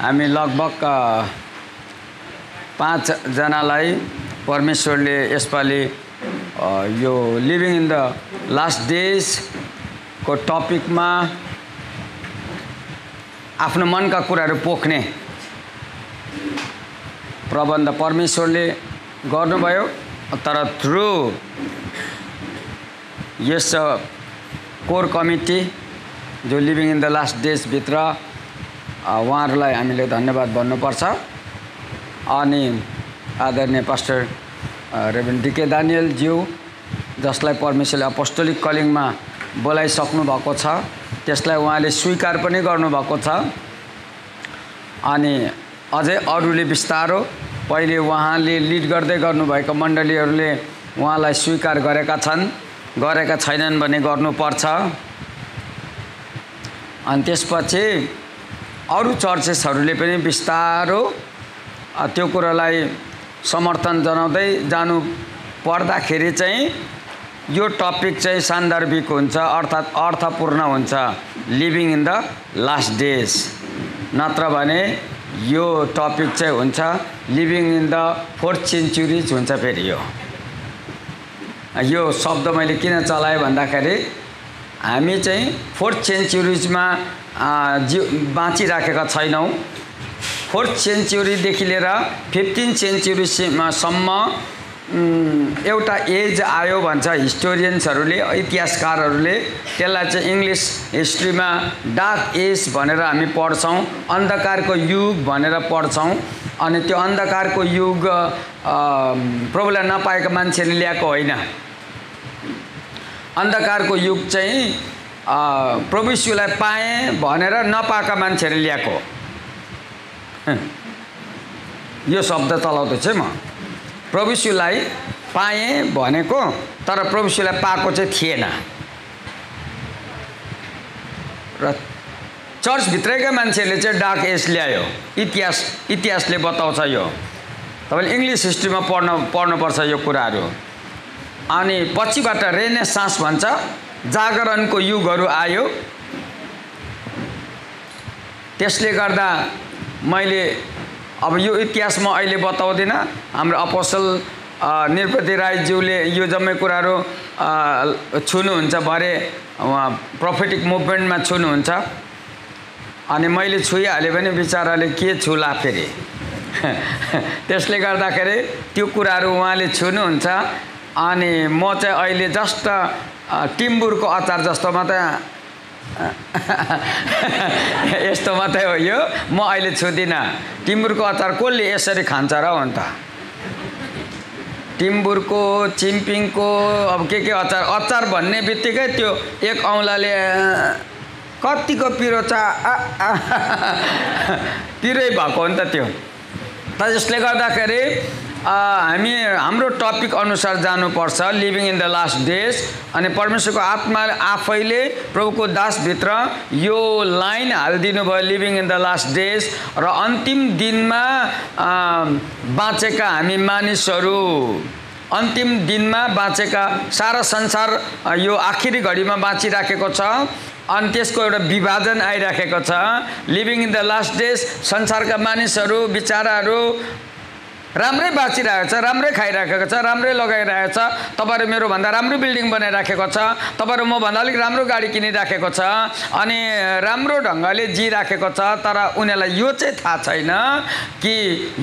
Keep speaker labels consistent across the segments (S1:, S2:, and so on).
S1: हामी लगभग पाँचजनालाई परमेश्वरले यसपालि यो लिभिङ इन द लास्ट डेजको टपिकमा आफ्नो मनका कुराहरू पोख्ने प्रबन्ध परमेश्वरले गर्नुभयो तर थ्रु यस कोर कमिटी जो लिभिङ इन द लास्ट डेजभित्र उहाँहरूलाई हामीले धन्यवाद भन्नुपर्छ। अनि आदरणीय पास्टर रेभेन डिके दानियलज्यू जसलाई परमेश्वरले अपोस्टोलिक कलिङमा बोलाइसक्नु भएको छ त्यसलाई उहाँले स्वीकार पनि गर्नुभएको छ। अनि अझै अरूले बिस्तारो पहिले उहाँले लिड गर्दै गर्नुभएको मण्डलीहरूले उहाँलाई स्वीकार गरेका छन् गरेका छैनन् भने गर्नुपर्छ। अनि त्यसपछि अरू चर्चेसहरूले पनि बिस्तारो त्यो कुरालाई समर्थन जनाउँदै जानु पर्दाखेरि चाहिँ यो टपिक चाहिँ सान्दर्भिक हुन्छ अर्थात् अर्थपूर्ण हुन्छ। Living in the last days नत्र भने यो टपिक चाहिँ हुन्छ living in the fourth centuries हुन्छ फेरि यो। यो शब्द मैले किन चलाएँ भन्दाखेरि हामी चाहिँ फोर्थ सेन्चुरिजमा जिउ बाँचिराखेका छैनौँ। फोर्थ सेन्चुरीदेखि लिएर फिफ्टिन सेन्चुरीसम्म एउटा एज आयो भन्छ हिस्टोरियन्सहरूले इतिहासकारहरूले। त्यसलाई चाहिँ इङ्ग्लिस हिस्ट्रीमा डार्क एज भनेर हामी पढ्छौँ अन्धकारको युग भनेर पढ्छौँ। अनि त्यो अन्धकारको युग अ, प्रभुलाई नपाएका मान्छेले ल्याएको होइन। अन्धकारको युग चाहिँ यीशुलाई पाएँ भनेर नपाएका मान्छेहरूले ल्याएको। यो शब्द चलाउँदैछु म। प्रभु यीशुलाई पाएँ भनेको तर प्रभु यीशुलाई पाएको चाहिँ थिएन। र चर्चभित्रैका मान्छेहरूले चाहिँ डार्क एज ल्यायो। इतिहास इतिहासले बताउँछ यो। तपाईँले इङ्ग्लिस हिस्ट्रीमा पढ्न पढ्नुपर्छ यो कुराहरू। अनि पछिबाट रेनेसास भन्छ। जागरणको युगहरू आयो। त्यसले गर्दा मैले अब यो इतिहास म अहिले बताउँदिनँ। हाम्रो अपोसल निरपति राईज्यूले यो जम्मै कुराहरू छुनुहुन्छ भरे प्रोफेटिक मुभमेन्टमा छुनुहुन्छ। अनि मैले छुइहालेँ भने बिचराले के छुला फेरि? त्यसले गर्दाखेरि त्यो कुराहरू उहाँले छुनुहुन्छ। अनि म चाहिँ अहिले जस्ट टिम्बुरको अचार जस्तो मात्रै यस्तो मात्रै हो यो। म अहिले छुदिनँ। टिम्बुरको अचार कसले यसरी खान्छ र हो अन्त टिम्बुरको चिम्पिङको अब के के अचार? अचार भन्ने बित्तिकै त्यो एक औँलाले कतिको पिरो छ पिरै भएको हो नि त त्यो। त यसले गर्दाखेरि हामी हाम्रो टपिक अनुसार जानुपर्छ living in the last days अनि परमेश्वरको आत्माले आफैले प्रभुको दासभित्र यो लाइन हालिदिनु भयो living in the last days र अन्तिम दिनमा बाँचेका हामी मानिसहरू अन्तिम दिनमा बाँचेका सारा संसार यो आखिरी घडीमा बाँचिराखेको छ। अनि त्यसको एउटा विभाजन आइराखेको छ। Living in the last days संसारका मानिसहरू बिचाराहरू राम्रै बाँचिरहेको छ राम्रै खाइराखेको छ राम्रै लगाइरहेको छ। तपाईँहरू मेरोभन्दा राम्रो बिल्डिङ बनाइराखेको छ। तपाईँहरू मभन्दा अलिक राम्रो गाडी किनिराखेको छ। अनि राम्रो ढङ्गले जिराखेको छ तर उनीहरूलाई यो चाहिँ थाहा छैन कि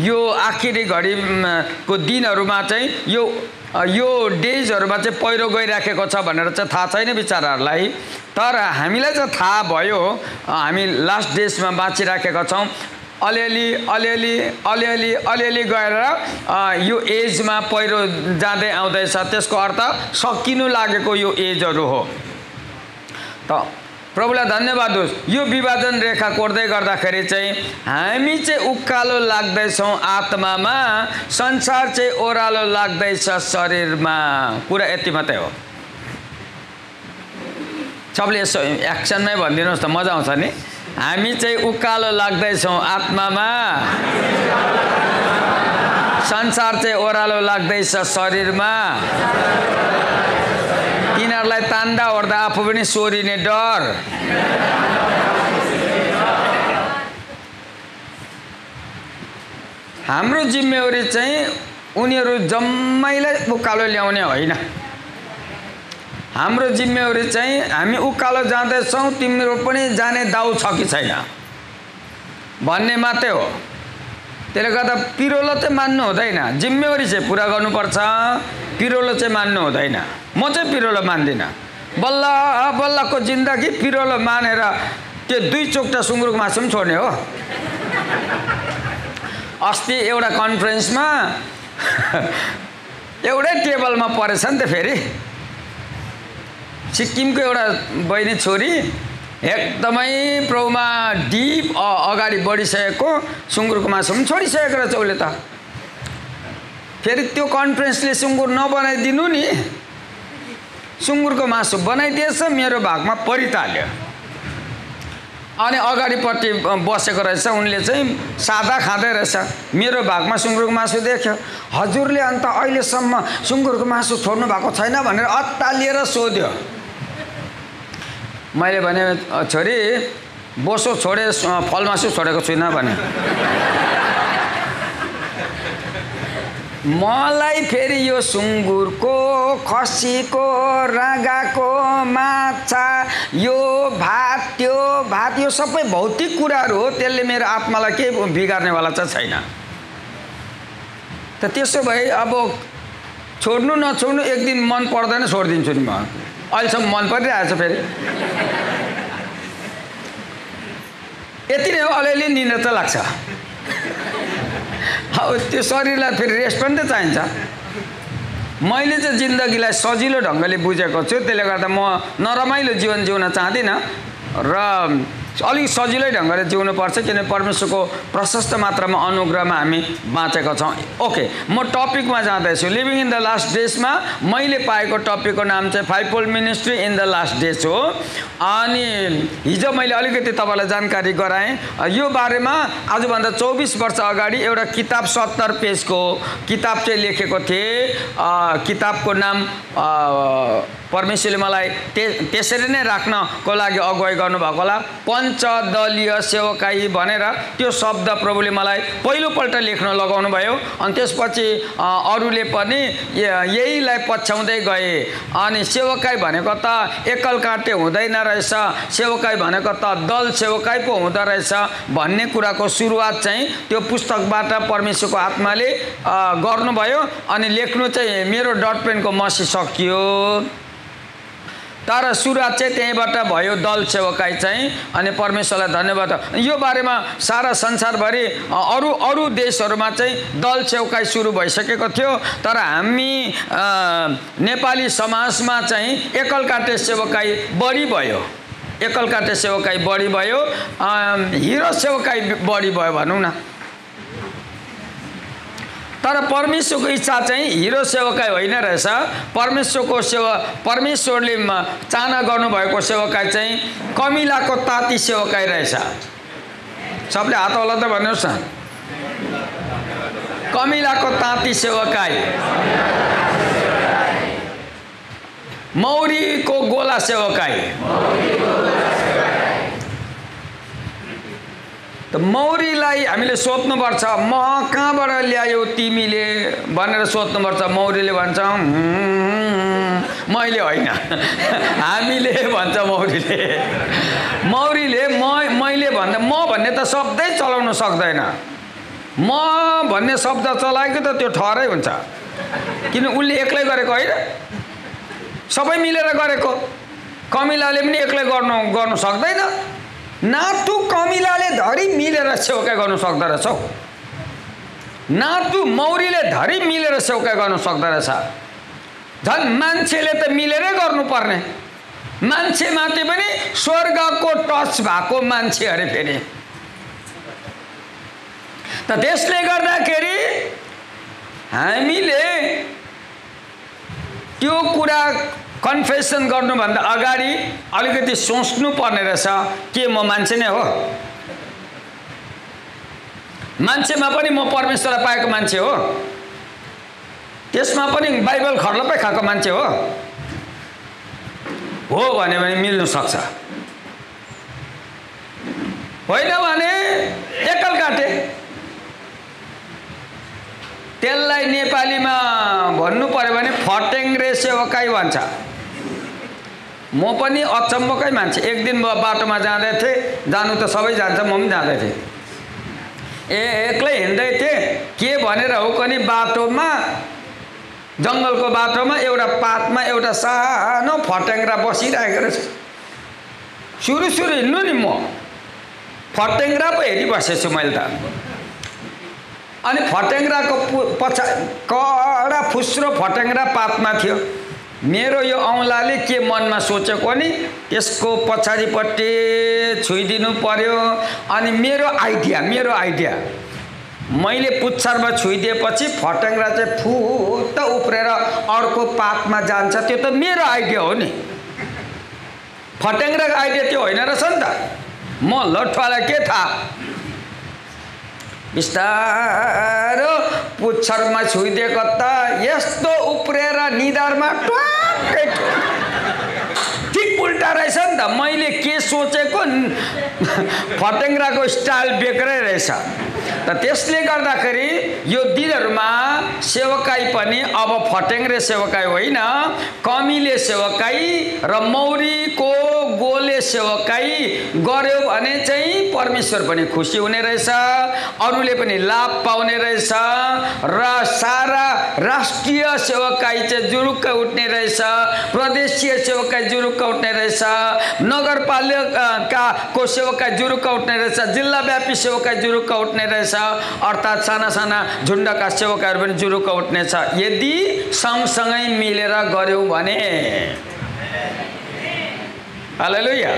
S1: यो आखिरी घडीको दिनहरूमा चाहिँ यो यो डेजहरूमा चाहिँ पहिरो गइराखेको छ भनेर चाहिँ थाहा छैन बिचराहरूलाई। तर हामीलाई चाहिँ थाहा भयो हामी लास्ट डेजमा बाँचिराखेका छौँ। अलिअलि अलिअलि अलिअलि अलिअलि गएर यो एजमा पहिरो जाँदै आउँदैछ। त्यसको अर्थ सकिनु लागेको यो एजहरू हो। त प्रभुलाई धन्यवाद होस्। यो विभाजन रेखा कोर्दै गर्दाखेरि चाहिँ हामी चाहिँ उकालो लाग्दैछौँ आत्मामा संसार चाहिँ ओह्रालो लाग्दैछ शरीरमा। कुरा यति मात्रै हो। सबले यसो एक्सनमै भनिदिनुहोस् त मजा आउँछ नि? हामी चाहिँ उकालो लाग्दैछौँ आत्मामा। संसार चाहिँ ओह्रालो लाग्दैछ शरीरमा। तिनीहरूलाई तान्दा ओर्दा आफू पनि सोरिने डर। हाम्रो जिम्मेवारी चाहिँ उनीहरू जम्मैलाई उकालो ल्याउने होइन। हाम्रो जिम्मेवारी चाहिँ हामी उकालो जाँदैछौँ तिम्रो पनि जाने दाउ छ कि छैन? भन्ने मात्रै हो। त्यसले गर्दा पिरोलो चाहिँ मान्नु हुँदैन। जिम्मेवारी चाहिँ पुरा गर्नुपर्छ। पिरोलो चाहिँ मान्नु हुँदैन। म चाहिँ पिरोलो मान्दिनँ। बल्ल बल्लको जिन्दगी पिरोलो मानेर त्यो दुई चोकटा सुँगुरको मासु पनि छोड्ने हो। अस्ति एउटा कन्फरेन्समा एउटै टेबलमा परेछ नि त फेरि। सिक्किमको एउटा बहिनी छोरी एकदमै प्रभुमा डिप अगाडि बढिसकेको सुँगुरको मासु पनि छोडिसकेको रहेछ उसले त। फेरि त्यो कन्फरेन्सले सुँगुर नबनाइदिनु नि। सुँगुरको मासु बनाइदिएछ मेरो भागमा परिताल्यो। अनि अगाडिपट्टि बसेको रहेछ उनले चाहिँ सादा खाँदै रहेछ। मेरो भागमा सुँगुरको मासु देख्यो। हजुरले अन्त अहिलेसम्म सुँगुरको मासु छोड्नु भएको छैन भनेर अत्तालिएर सोध्यो। मैले भने छोरी बोसो छोडे फलमासु छोडेको छुइनँ भने। मलाई फेरि यो सुँगुरको खसीको राँगाको माछा यो भात त्यो भात यो सबै भौतिक कुराहरू हो त्यसले मेरो आत्मालाई केही बिगार्नेवाला चाहिँ छैन। त त्यसो भए अब छोड्नु नछोड्नु एक दिन मन पर्दैन छोडिदिन्छु नि म। अहिलेसम्म मन परिरहेछ फेरि। यति नै हो अलिअलि निन्द्रा त लाग्छ। अब त्यो शरीरलाई फेरि रेस्ट पनि त चाहिन्छ। मैले चाहिँ जिन्दगीलाई सजिलो ढङ्गले बुझेको छु त्यसले गर्दा म नरमाइलो जीवन जिउन चाहदिनँ। र अलिक सजिलै ढङ्गले जिउनुपर्छ किनभने परमेश्वरको प्रशस्त मात्रामा अनुग्रहमा हामी बाँचेका छौँ। ओके म टपिकमा जाँदैछु। लिभिङ इन द लास्ट डेजमा मैले पाएको टपिकको नाम चाहिँ five fold ministry in the last days हो। अनि हिजो मैले अलिकति तपाईँलाई जानकारी गराएँ। यो बारेमा आजभन्दा चौबिस वर्ष अगाडि एउटा किताब सत्तर पेजको किताब चाहिँ लेखेको थिएँ। किताबको नाम परमेश्वरले मलाई ते त्यसरी नै राख्नको लागि अगुवाई गर्नुभएको होला। पञ्चदलीय सेवकाई भनेर त्यो शब्द प्रभुले मलाई पहिलोपल्ट लेख्न लगाउनु भयो अनि त्यसपछि अरूले पनि यहीलाई पछ्याउँदै गए। अनि सेवकाई भनेको त एकल काटे हुँदैन रहेछ। सेवकाई भनेको त दल सेवकाई पो हुँदो रहेछ भन्ने कुराको सुरुवात चाहिँ त्यो पुस्तकबाट परमेश्वरको आत्माले गर्नुभयो। अनि लेख्नु चाहिँ मेरो डट पेनको मसी सकियो। तर सुरुवात चाहिँ त्यहीँबाट भयो दल सेवकाई चाहिँ अनि परमेश्वरलाई धन्यवाद। यो बारेमा सारा संसारभरि अरू अरू देशहरूमा चाहिँ दल सेवकाई सुरु भइसकेको थियो। तर हामी नेपाली समाजमा चाहिँ एकल काटे सेवकाई बढी भयो। एकल काटे सेवकाई बढी भयो। हिरो सेवकाई बढी भयो भनौँ न। तर परमेश्वरको इच्छा चाहिँ हिरो सेवकाई होइन रहेछ। परमेश्वरको सेवा परमेश्वरले चाहना गर्नुभएको सेवकाई चाहिँ कमिलाको ताती सेवकाई रहेछ। सबले हात होला त भन्नुहोस् न। कमिलाको ताती सेवकाई मौरीको गोला सेवकाई त मौरीलाई हामीले सोध्नुपर्छ म कहाँबाट ल्यायो तिमीले? भनेर सोध्नुपर्छ मौरीले भन्छ मैले होइन हामीले भन्छ मौरीले। मौरीले म मैले भन्दा म भन्ने त शब्दै चलाउन सक्दैन। म भन्ने शब्द चलाएको त त्यो ठहरै हुन्छ। किन उसले एक्लै गरेको होइन? सबै मिलेर गरेको। कमिलाले पनि एक्लै गर्नु गर्नु सक्दैन। नातु कमिलाले धरी मिलेर सेउका गर्नु सक्दो रहेछ हौ। नातु मौरीले धरी मिलेर सेउका गर्नु सक्दो रहेछ। झन् मान्छेले त मिलेरै गर्नुपर्ने। मान्छे माथि पनि स्वर्गको टच भएको मान्छे अरे फेरि। त त्यसले गर्दाखेरि हामीले त्यो कुरा कन्फेसन गर्नुभन्दा अगाडि अलिकति सोच्नु पर्ने रहेछ के म मान्छे नै हो? मान्छेमा पनि म परमेश्वरलाई पाएको मान्छे हो। त्यसमा पनि बाइबल खर्लपै खाएको मान्छे हो। हो भन्यो भने मिल्नु सक्छ। होइन भने एकल काटे। त्यसलाई नेपालीमा भन्नु पऱ्यो भने फटेङ्ग्रे सेवकाई भन्छ। म पनि अचम्मकै मान्छे। एक दिन म बाटोमा जाँदै थिएँ। जानु त सबै जान्छ म पनि जाँदै थिएँ। ए एक्लै हिँड्दै थिएँ। के भनेर हो कनि बाटोमा जङ्गलको बाटोमा एउटा पातमा एउटा सानो फट्याङ्ग्रा बसिरहेको रहेछ। सुरु सुरु हिँड्नु नि म। फट्याङ्ग्रा पो हेरिबसेछु मैले त। अनि फट्याङ्ग्राको पछा कडा फुस्रो फट्याङ्ग्रा पातमा थियो। मेरो यो औँलाले के मनमा सोचेको नि? त्यसको पछाडिपट्टि छुइदिनु पर्यो। अनि मेरो आइडिया मेरो आइडिया। मैले पुच्छरमा छोइदिएपछि फट्याङ्ग्रा चाहिँ फुत्त उफ्रेर अर्को पातमा जान्छ। त्यो त मेरो आइडिया हो नि। फट्याङ्ग्राको आइडिया त्यो होइन रहेछ नि त। म लट्ठुवालाई के थाहा? बिस्तारो पुच्छरमा छुइदिएको त यस्तो उफ्रेर निधारमा उल्टा रहेछ नि त। मैले के सोचेको फट्याङ्ग्राको स्टाइल बेग्रै रहेछ। त त्यसले गर्दाखेरि यो दिनहरूमा सेवकाई पनि अब फट्याङ्ग्रे सेवकाई होइन कमिले सेवकाई र मौरीको गोले सेवकाई गर्यो भने चाहिँ परमेश्वर पनि खुसी हुने रहेछ अरूले पनि लाभ पाउने रहेछ र सारा राष्ट्रिय सेवकाई चाहिँ जुरुक्क उठ्ने रहेछ प्रदेशीय सेवकाई जुरुक्क उठ्ने रहेछ। नगरपालिकाको सेवकाई जुरुक्क उठ्ने रहेछ। जिल्लाव्यापी सेवकाई जुरुक्क उठ्ने रहेछ। अर्थात् साना साना झुन्डका सेवकाहरू पनि जुरुक्क उठ्नेछ यदि सँगसँगै मिलेर गऱ्यौँ भने। हालेलुया।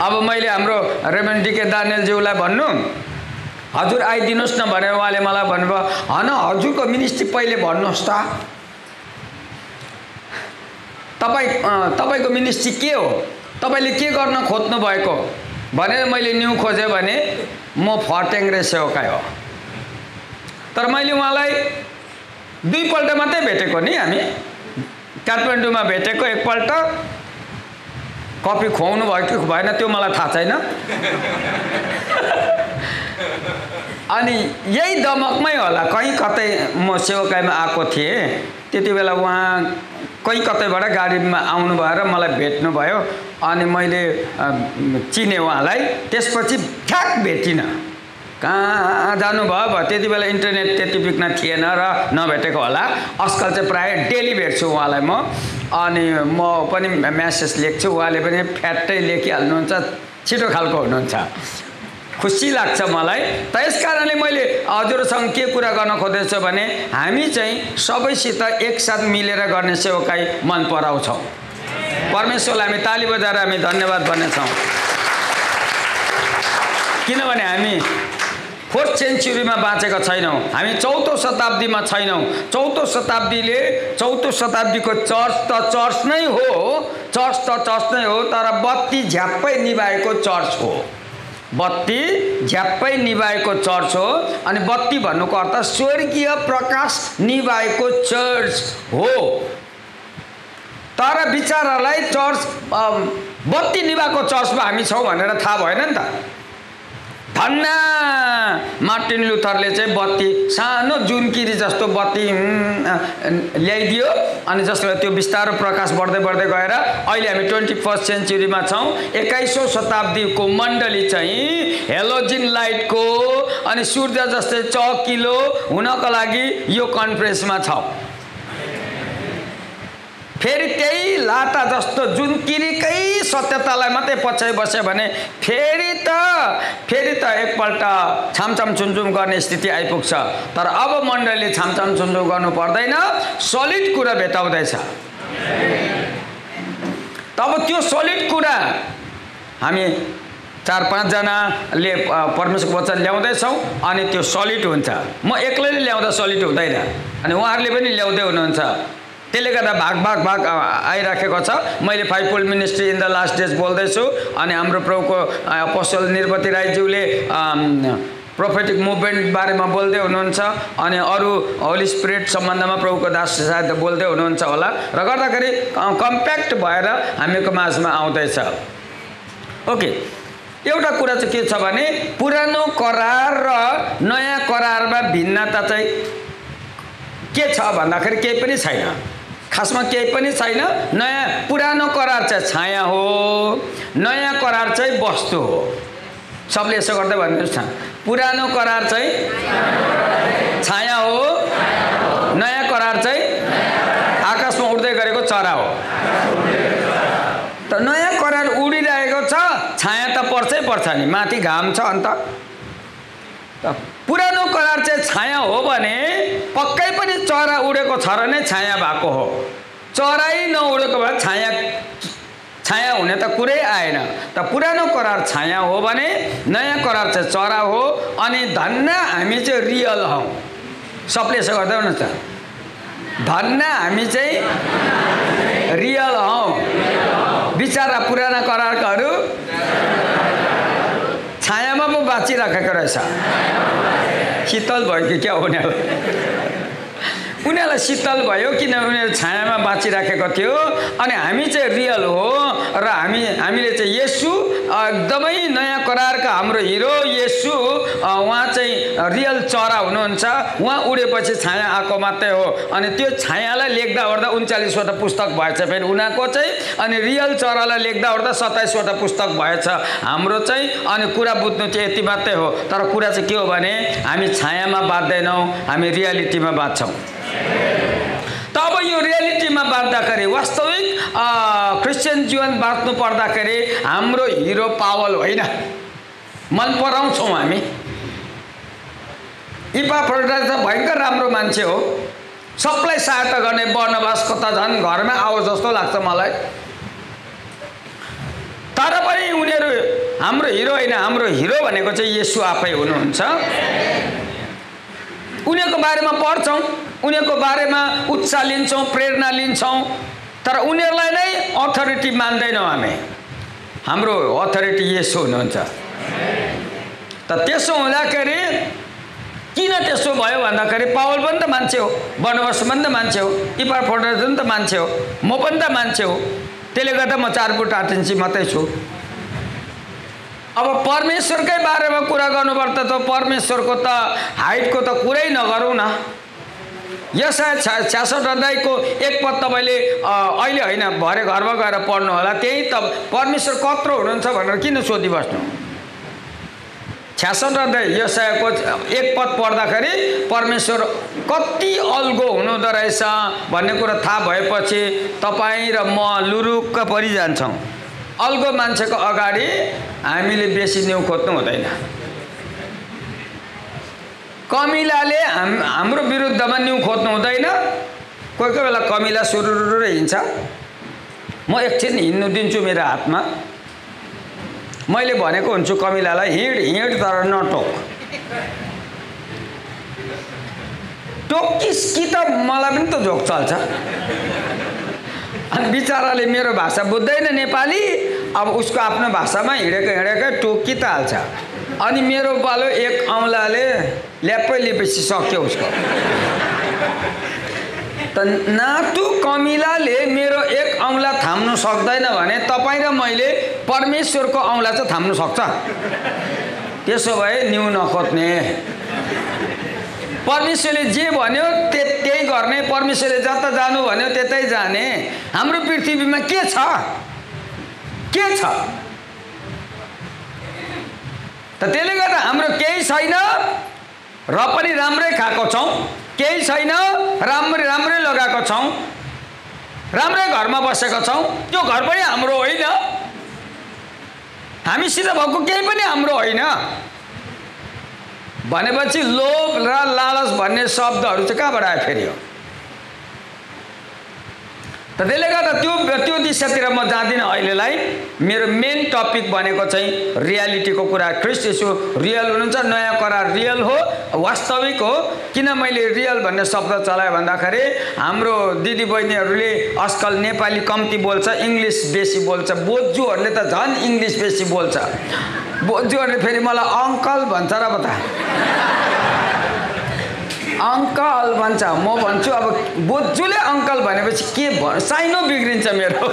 S1: अब मैले हाम्रो रेमेन डिके दानियलज्यूलाई भन्नु। हजुर आइदिनुहोस् न भनेर उहाँले मलाई भन्नुभयो। होइन हजुरको मिनिस्ट्री पहिले भन्नुहोस् त। तपाईँ तपाईँको मिनिस्ट्री के हो? तपाईँले के गर्न खोज्नु भएको भनेर मैले न्यु खोजेँ भने म फट्याङ्ग्रे सेवकाई हो। तर मैले उहाँलाई दुईपल्ट मात्रै भेटेको नि हामी। काठमाडौँमा भेटेको एकपल्ट कफी खुवाउनु भयो कि भएन त्यो मलाई थाहा छैन। अनि यही दमकमै होला। कहीँ कतै म सेवकाईमा आएको थिएँ। त्यति बेला उहाँ कहीँ कतैबाट गाडीमा आउनु भएर मलाई भेट्नुभयो अनि मैले चिनेँ उहाँलाई त्यसपछि ठ्याक भेटिनँ। कहाँ जानुभयो भयो? त्यति बेला इन्टरनेट त्यति बिग्न थिएन र नभेटेको होला। आजकल चाहिँ प्रायः डेली भेट्छु उहाँलाई म। अनि म पनि म्यासेज लेख्छु। उहाँले पनि फ्याट्टै लेखिहाल्नुहुन्छ छिटो खालको हुनुहुन्छ। खुसी लाग्छ मलाई। त यस कारणले मैले हजुरसँग के कुरा गर्न खोज्दैछु भने हामी चाहिँ सबैसित एकसाथ मिलेर गर्ने सेवकाई मन पराउँछौँ। परमेश्वरलाई हामी ताली बजाएर हामी धन्यवाद भन्नेछौँ। किनभने हामी फोर्थ सेन्चुरीमा बाँचेका छैनौँ। हामी चौथो शताब्दीमा छैनौँ। चौथो शताब्दीले चौथो शताब्दीको चर्च त चर्च नै हो चर्च त चर्च नै हो तर बत्ती झ्याप्पै निभाएको चर्च हो। बत्ती झ्याप्पै निभाएको चर्च हो अनि बत्ती भन्नुको अर्थ स्वर्गीय प्रकाश निभाएको चर्च हो। तर बिचारालाई चर्च बत्ती निभाएको चर्चमा हामी छौँ भनेर थाहा भएन नि त। धन्न मार्टिन लुथरले चाहिँ बत्ती सानो जुनकिरी जस्तो बत्ती ल्याइदियो। अनि जसले त्यो बिस्तारो प्रकाश बढ्दै बढ्दै गएर अहिले हामी ट्वेन्टी फर्स्ट सेन्चुरीमा छौँ। एक्काइसौँ शताब्दीको मण्डली चाहिँ हेलोजिन लाइटको अनि सूर्य जस्तै चकिलो हुनको लागि यो कन्फरेन्समा छ। फेरि त्यही लाटा जस्तो जुन किरिकै सत्यतालाई मात्रै पछाइ बस्यो भने फेरि त फेरि त एकपल्ट छामछाम चुनचुम गर्ने स्थिति आइपुग्छ। तर अब मण्डलीले छामछाम चुनचुम गर्नु पर्दैन सलिड कुरा भेटाउँदैछ। तब त्यो सलिड कुरा हामी चार पाँचजनाले परमेश्वरको वचन ल्याउँदैछौँ अनि त्यो सलिड हुन्छ। म एक्लैले ल्याउँदा सलिड हुँदैन। अनि उहाँहरूले पनि ल्याउँदै हुनुहुन्छ। त्यसले गर्दा भाग भाग भाग आइराखेको छ। मैले five fold ministry in the last days बोल्दैछु अनि हाम्रो प्रभुको पसल निर्पति राईज्यूले प्रोफेटिक मुभमेन्ट बारेमा बोल्दै हुनुहुन्छ अनि अरू होली स्पिरिट सम्बन्धमा प्रभुको दास सायद बोल्दै हुनुहुन्छ होला। र गर्दाखेरि कम्प्याक्ट भएर हामीको माझमा आउँदैछ। ओके एउटा कुरा चाहिँ के छ भने पुरानो करार र नयाँ करारमा भिन्नता चाहिँ के छ भन्दाखेरि केही पनि छैन। खासमा केही पनि छैन। नयाँ पुरानो करार चाहिँ छाया हो। नयाँ करार चाहिँ वस्तु हो। सबले यसो गर्दै भनिदिनुहोस् न। पुरानो करार चाहिँ छाया हो। नयाँ करार चाहिँ आकाशमा उड्दै गरेको चरा हो। त नयाँ करार उडिरहेको छ छाया त पर्छै पर्छ नि। माथि घाम छ अन्त। पुरानो करार चाहिँ छाया हो भने पक्कै पनि चरा उडेको छ र नै छाया भएको हो। चरै नउडेको भए छाया छाया हुने त कुरै आएन। त पुरानो करार छाया हो भने नयाँ करार चाहिँ चरा हो अनि धन्न हामी चाहिँ रियल हौँ। सबले यसो गर्दै हुनुहुन्छ? धन्न हामी चाहिँ रियल हौँ। बिचरा पुराना करारकाहरू छायामा पो बाँचिराखेको रहेछ। शीतल भयो कि क्या उनीहरूलाई उनीहरूलाई शीतल भयो किन उनीहरू छायामा बाँचिराखेको थियो? अनि हामी चाहिँ रियल हो र हामी हामीले चाहिँ यसु एकदमै नयाँ करारका हाम्रो हिरो यसु उहाँ चाहिँ रियल चरा हुनुहुन्छ। उहाँ उडेपछि छाया आएको मात्रै हो। अनि त्यो छायालाई लेख्दा ओर्दा उन्चालिसवटा पुस्तक भएछ फेरि उनीहरूको चाहिँ। अनि रियल चरालाई लेख्दा ओर्दा सत्ताइसवटा पुस्तक भएछ हाम्रो चाहिँ। अनि कुरा बुझ्नु चाहिँ यति मात्रै हो। तर कुरा चाहिँ के हो भने हामी छायामा बाँच्दैनौँ हामी रियालिटीमा बाँच्छौँ। त अब यो रियालिटीमा बाँच्दाखेरि वास्तविक क्रिस्चियन जीवन बाँच्नु पर्दाखेरि हाम्रो हिरो पावल होइन। मन पराउँछौँ हामी। इपा फ्रोटास त भयङ्कर राम्रो मान्छे हो। सबलाई सहायता गर्ने वर्णवासको त झन् घरमा आओस् जस्तो लाग्छ मलाई। तर पनि उनीहरू हाम्रो हिरो होइन हाम्रो हिरो भनेको चाहिँ यसु आफै हुनुहुन्छ। उनीहरूको बारेमा पढ्छौँ उनीहरूको बारेमा उत्साह लिन्छौँ प्रेरणा लिन्छौँ तर उनीहरूलाई नै अथोरिटी मान्दैनौँ हामी। हाम्रो अथोरिटी यसो हुनुहुन्छ। त त्यसो हुँदाखेरि किन त्यसो भयो भन्दाखेरि पावल पनि त मान्छे हो बनवास पनि त मान्छे हो इपार फोटो पनि त मान्छे हो म पनि त मान्छे हो। त्यसले गर्दा म चार फुट आठ इन्ची मात्रै छु। अब परमेश्वरकै बारेमा कुरा गर्नुपर्दा त परमेश्वरको त हाइटको त कुरै नगरौँ न। यस छ्यासठ अध्यायको एक पद तपाईँले अहिले होइन भरे घरमा गएर पढ्नु होला। त्यही त परमेश्वर कत्रो हुनुहुन्छ भनेर किन सोधिबस्नु छ्यासठ अध्याय यसको एक पद पढ्दाखेरि परमेश्वर कति अल्गो हुनुहुँदो रहेछ भन्ने कुरा थाहा भएपछि तपाईँ र म लुरुक्क परिजान्छौँ। अल्गो मान्छेको अगाडि हामीले बेसी न्यु खोज्नु हुँदैन। कमिलाले हाम हाम्रो विरुद्धमा न्यु खोज्नु हुँदैन। कोही कोही बेला कमिला सुरुरु हिँड्छ। म एकछिन हिँड्नु दिन्छु मेरो हातमा। मैले भनेको हुन्छु कमिलालाई हिँड हिँड तर नटोक। टोकिस कि त मलाई पनि त झोक चल्छ। अनि बिचराले मेरो भाषा बुझ्दैन नेपाली अब उसको आफ्नो भाषामा हिँडेको हिँडेकै टोकी त हाल्छ? अनि मेरो पालो एक औँलाले ल्याप्पै लिएपछि सक्यो उसको। त नातु कमिलाले मेरो एक औँला थाम्नु सक्दैन भने तपाईँ र मैले परमेश्वरको औँला चाहिँ थाम्नु सक्छ। त्यसो भए न्यु नखोज्ने। परमेश्वरले जे भन्यो त्य त्यही गर्ने परमेश्वरले जता जानु भन्यो त्यतै जाने। हाम्रो पृथ्वीमा के छ? के छ? त त्यसले गर्दा हाम्रो केही छैन र पनि राम्रै खाएको छौँ। केही छैन राम्रै राम्रै लगाएको छौँ। राम्रै घरमा बसेका छौँ। त्यो घर पनि हाम्रो होइन। हामीसित भएको केही पनि हाम्रो होइन। भनेपछि लोभ र लालच भन्ने शब्दहरू चाहिँ कहाँबाट आयो फेरि हो? त त्यसले गर्दा त्यो त्यो दिशातिर म जाँदिनँ अहिलेलाई। मेरो मेन टपिक भनेको चाहिँ रियालिटीको कुरा। क्रिस्ट यसो रियल हुनुहुन्छ नयाँ करार रियल हो वास्तविक हो। किन मैले रियल भन्ने शब्द चलाएँ भन्दाखेरि हाम्रो दिदीबहिनीहरूले आजकल नेपाली कम्ती बोल्छ इङ्ग्लिस बेसी बोल्छ। बोजूहरूले त झन् इङ्ग्लिस बेसी बोल्छ। बोजूहरूले फेरि मलाई अङ्कल भन्छ र पता अङ्कल भन्छ। म भन्छु अब बोजूले अङ्कल भनेपछि के भ साइनो बिग्रिन्छ मेरो।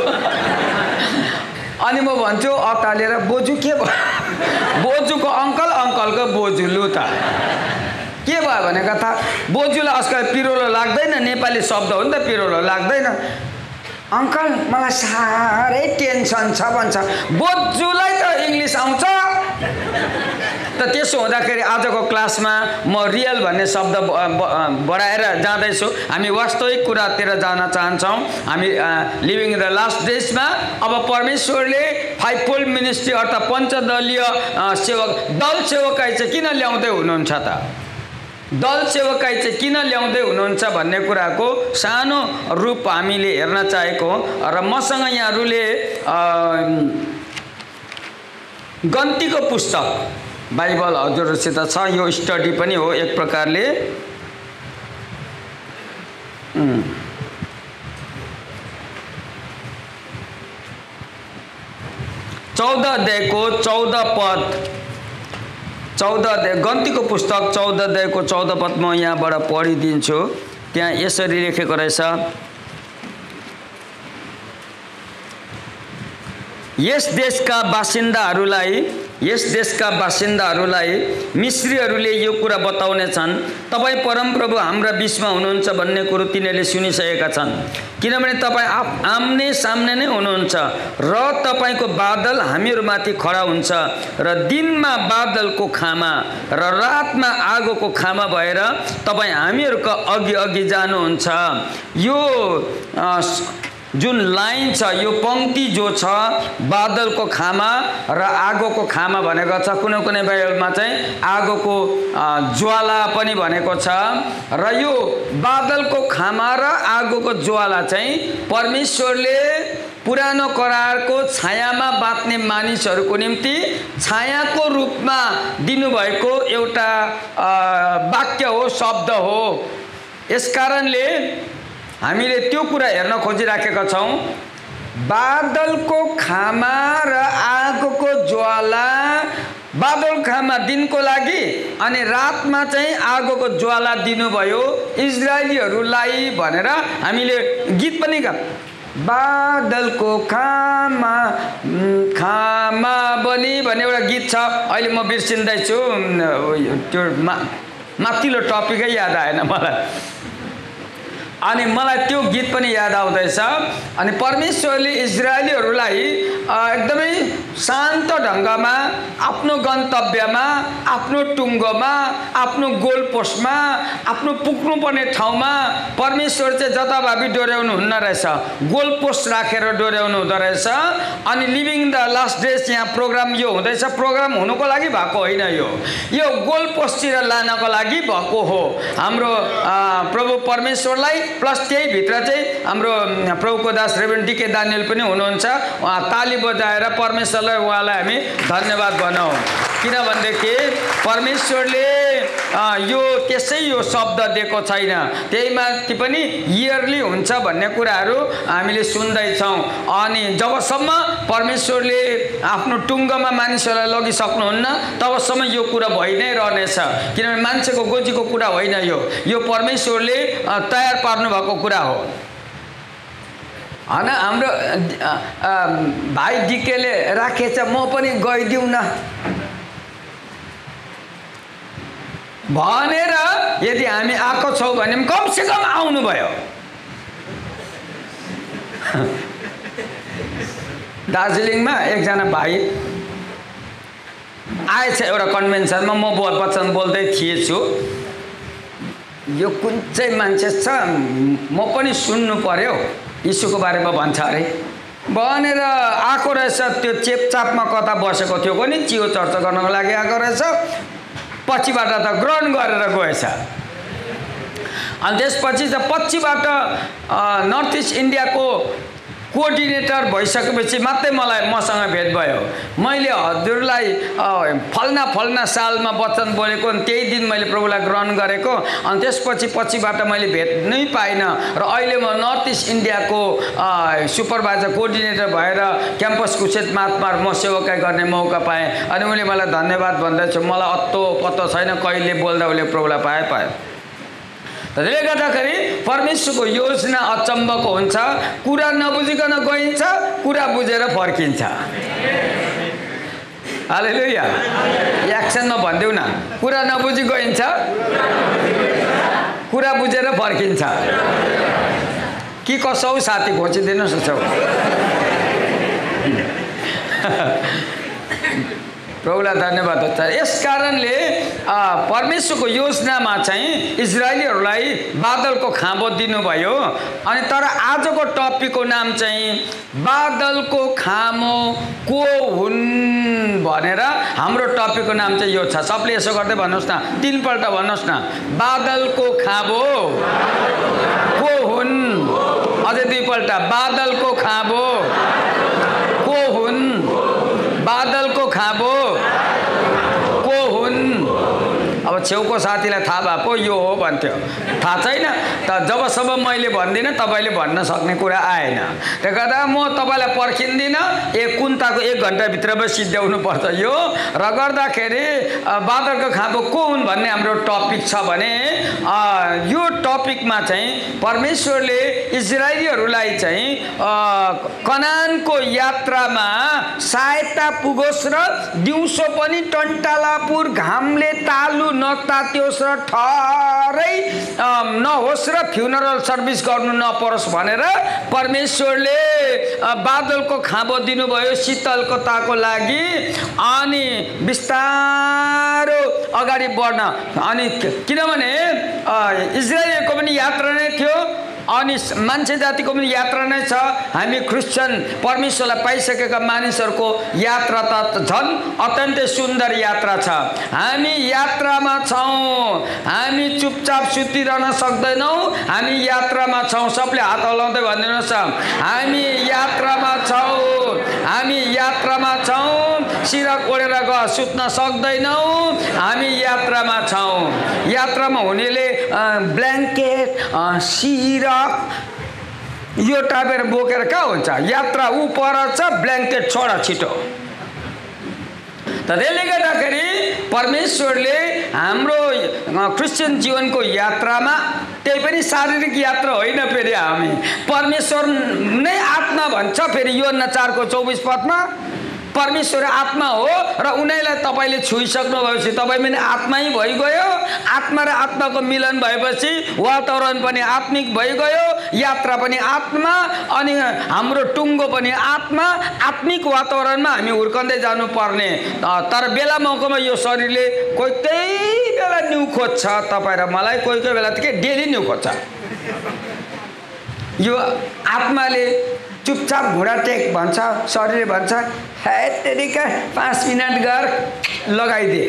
S1: अनि म भन्छु अतालेर बोजू के भयो? बोजूको अङ्कल अङ्कलको बोजू लु त। के भयो भने कथा? बोजूलाई आजकल पिरोलो लाग्दैन नेपाली शब्द हो नि त पिरोलो लाग्दैन। अङ्कल मलाई साह्रै टेन्सन छ भन्छ। बोजूलाई त इङ्ग्लिस आउँछ। त त्यसो हुँदाखेरि आजको क्लासमा म रियल भन्ने शब्द बढाएर जाँदैछु। हामी वास्तविक कुरातिर जान चाहन्छौँ। हामी लिभिङ द लास्ट डेजमा अब परमेश्वरले फाइभ फोल मिनिस्ट्री अर्थात् पञ्चदलीय सेवक दल सेवकाई चाहिँ किन ल्याउँदै हुनुहुन्छ त? दल सेवकाई चाहिँ किन ल्याउँदै हुनुहुन्छ भन्ने कुराको सानो रूप हामीले हेर्न चाहेको र मसँग यहाँहरूले गन्तीको पुस्तक बाइबल हजुरहरूसित छ यो स्टडी पनि हो एक प्रकारले। चौध अध्यायको चौध पद चौध अध्याय गन्तीको पुस्तक चौध अध्यायको चौध पद म यहाँबाट पढिदिन्छु। त्यहाँ यसरी लेखेको रहेछ। यस देशका बासिन्दाहरूलाई यस देशका बासिन्दाहरूलाई मिश्रीहरूले यो कुरा बताउने छन् तपाईँ परमप्रभु हाम्रा बिचमा हुनुहुन्छ भन्ने कुरो तिनीहरूले सुनिसकेका छन्। किनभने तपाईँ आफ आम्ने सामने नै हुनुहुन्छ र तपाईँको बादल हामीहरूमाथि खडा हुन्छ र दिनमा बादलको खामा र रातमा आगोको खामा भएर तपाईँ हामीहरूको अघि अघि जानुहुन्छ। यो जुन लाइन छ यो पङ्क्ति जो छ बादलको खामा र आगोको खामा भनेको छ कुनै कुनै बाइबलमा चाहिँ आगोको ज्वाला पनि भनेको छ। र यो बादलको खामा र आगोको ज्वाला चाहिँ परमेश्वरले पुरानो करारको छायामा बाँच्ने मानिसहरूको निम्ति छायाको रूपमा दिनुभएको एउटा वाक्य हो शब्द हो। यस कारणले हामीले त्यो कुरा हेर्न खोजिराखेका छौँ। बादलको खामा र आगोको ज्वाला बादल खामा दिनको लागि अनि रातमा चाहिँ आगोको ज्वाला दिनुभयो इजरायलीहरूलाई भनेर हामीले गीत पनि गा बादलको खामा खामा बनी भन्ने एउटा गीत छ। अहिले म बिर्सिँदैछु। त्यो मा माथिल्लो टपिकै याद आएन मलाई। अनि मलाई त्यो गीत पनि याद आउँदैछ। अनि परमेश्वरले इजरायलीहरूलाई एकदमै शान्त ढङ्गमा आफ्नो गन्तव्यमा आफ्नो टुङ्गोमा आफ्नो गोल पोस्टमा आफ्नो पुग्नुपर्ने ठाउँमा परमेश्वर चाहिँ जताभावी डोर्याउनु हुन्न रहेछ। गोल पोस्ट राखेर डोर्याउनु हुँदो रहेछ। अनि लिभिङ द लास्ट डेज यहाँ प्रोग्राम यो हुँदैछ। प्रोग्राम हुनुको लागि भएको होइन यो। यो गोल पोस्टतिर लानको लागि भएको हो। हाम्रो प्रभु परमेश्वरलाई प्लस त्यही भित्र चाहिँ हाम्रो प्रभुको दास रेभेन डिके दानियल पनि हुनुहुन्छ। उहाँ ताली बजाएर परमेश्वरलाई उहाँलाई हामी धन्यवाद भनौँ। किनभनेदेखि परमेश्वरले यो त्यसै यो शब्द दिएको छैन। त्यही माथि पनि इयरली हुन्छ भन्ने कुराहरू हामीले सुन्दैछौँ। अनि जबसम्म परमेश्वरले आफ्नो टुङ्गोमा मानिसहरूलाई लगिसक्नुहुन्न तबसम्म यो कुरा भइ नै रहनेछ। किनभने मान्छेको गोजीको कुरा होइन यो। यो परमेश्वरले तयार भएको कुरा हो। होइन हाम्रो भाइ डिकेले राखेछ म पनि गइदिउँ न। भनेर यदि हामी आएको छौँ भने पनि कमसेकम आउनुभयो। दार्जिलिङमा एकजना भाइ आएछ एउटा कन्भेन्सनमा म वचन बोल्दै थिएछु। यो कुन चाहिँ मान्छे छ म पनि सुन्नु पर्यो। यीशुको बारेमा भन्छ अरे। भनेर आएको रहेछ त्यो चेपचापमा कता बसेको थियो पनि चियो चर्चा गर्नको लागि आएको रहेछ। पछिबाट त ग्रहण गरेर गएछ। अनि त्यसपछि चाहिँ पछिबाट नर्थ इस्ट इन्डियाको कोअर्डिनेटर भइसकेपछि मात्रै मलाई मसँग भेट भयो। मैले हजुरलाई फल्ना फल्ना सालमा वचन बोलेको त्यही दिन मैले प्रभुलाई ग्रहण गरेको। अनि त्यसपछि पछिबाट मैले भेट्नै पाइनँ र अहिले म नर्थ इस्ट इन्डियाको सुपरभाइजर कोअर्डिनेटर भएर क्याम्पस कुसेत महात्मा म सेवाकाई गर्ने मौका पाएँ। अनि उसले मलाई धन्यवाद भन्दैछु। मलाई अत्तो पत्तो छैन। कहिले बोल्दा उसले प्रभुलाई पाए पायो त्यसले गर्दाखेरि परमेश्वरको योजना अचम्मको हुन्छ कुरा नबुझिकन गइन्छ कुरा बुझेर फर्किन्छ। हाले लुया एक्सनमा भनिदेऊ न। कुरा नबुझी गइन्छ कुरा बुझेर फर्किन्छ। कि कसो साथी घोचिदिनुहोस् न छेउ प्रभुलाई धन्यवाद हुन्छ यस कारणले परमेश्वरको योजनामा चाहिँ इजरायलीहरूलाई बादलको खाँबो दिनुभयो। अनि तर आजको टपिकको नाम चाहिँ बादलको खामो को हुन् भनेर हाम्रो टपिकको नाम चाहिँ यो छ। सबले यसो गर्दै भन्नुहोस् न तिनपल्ट भन्नुहोस् न बादलको खाँबो को हुन्? अझै दुईपल्ट बादलको खाँबो को हुन्? बादलको खाँबो को हुन् अब छेउको साथीलाई थाहा भए पो यो हो भन्थ्यो। थाहा छैन? त जबसम्म मैले भन्दिनँ तपाईँले भन्न सक्ने कुरा आएन। त्यो गर्दा म तपाईँलाई पर्खिँदिनँ एक कुन्ताको एक घन्टाभित्रमा सिद्ध्याउनु पर्छ यो। र गर्दाखेरि अ, बादलको खाँबो को हुन् भन्ने हाम्रो टपिक छ भने यो टपिकमा चाहिँ परमेश्वरले इजरायलीहरूलाई चाहिँ कनानको यात्रामा सहायता पुगोस् र दिउँसो पनि टन्टालापुर घामले तालु नतात्योस् र ठहरै अम, नहोस् र फ्युनरल सर्भिस गर्नु नपरोस् भनेर परमेश्वरले बादलको खाँबो दिनुभयो शीतलकताको लागि अनि बिस्तारो अगाडि बढ्न। अनि किनभने इजरायलको पनि यात्रा नै थियो। अनि मान्छे जातिको पनि यात्रा नै छ। हामी क्रिस्चियन परमेश्वरलाई पाइसकेका मानिसहरूको यात्रा त झन् अत्यन्तै सुन्दर यात्रा छ। हामी यात्रामा छौँ। हामी चुपचाप सुतिरहन सक्दैनौँ। हामी यात्रामा छौँ। सबले हात हलाउँदै भनिदिनुहोस् हामी यात्रामा छौँ। हामी यात्रामा छौँ। सिरक ओढेर ग सुत्न सक्दैनौँ। हामी यात्रामा छौँ। यात्रामा हुनेले ब्ल्याङ्केट सिरक यो टापेर बोकेर कहाँ हुन्छ? यात्रा ऊ पर छ ब्ल्याङ्केट छोड छिटो। त त्यसले गर्दाखेरि परमेश्वरले हाम्रो क्रिस्चियन जीवनको यात्रामा त्यही पनि शारीरिक यात्रा होइन फेरि हामी। परमेश्वर नै आत्मा भन्छ फेरि यो नचारको चौबिस पदमा। परमेश्वर आत्मा हो र उनीहरूलाई तपाईँले छोइसक्नु भएपछि तपाईँ पनि आत्मै भइगयो। आत्मा र आत्माको मिलन भएपछि वातावरण पनि आत्मिक भइगयो यात्रा पनि आत्मा अनि हाम्रो टुङ्गो पनि आत्मा। आत्मिक वातावरणमा हामी हुर्कँदै जानुपर्ने। तर बेला मौकामा यो शरीरले कोही कोही बेला न्यु खोज्छ तपाईँ र मलाई। कोही कोही बेला त के डेली न्यु खोज्छ। यो आत्माले चुपचाप घुँडा टेक भन्छ शरीरले भन्छ हेतेरिका पाँच मिनट गर लगाइदिए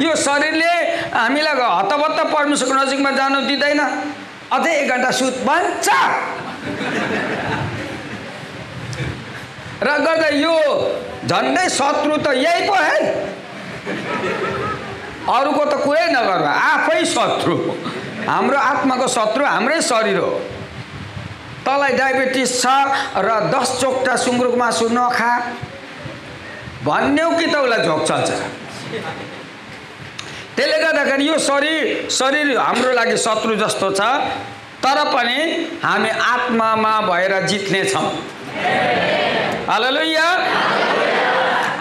S1: यो शरीरले हामीलाई हतपत्त परमेश्वरको नजिकमा जानु दिँदैन। अझै एक घन्टा सुत भन्छ। र गर्दा यो झन्डै शत्रु त यही पो है। अरूको त कुरै नगर्नु आफै शत्रु हाम्रो आत्माको शत्रु हाम्रै शरीर हो। तँलाई डायबिटिस छ र दस चोकटा सुँगुरको मासु नखा। भन्यौ कि त उसलाई झोक चल्छ? त्यसले गर्दाखेरि यो शरीर शरीर हाम्रो लागि शत्रु जस्तो छ तर पनि हामी आत्मामा भएर जित्नेछौँ। हालेलुया।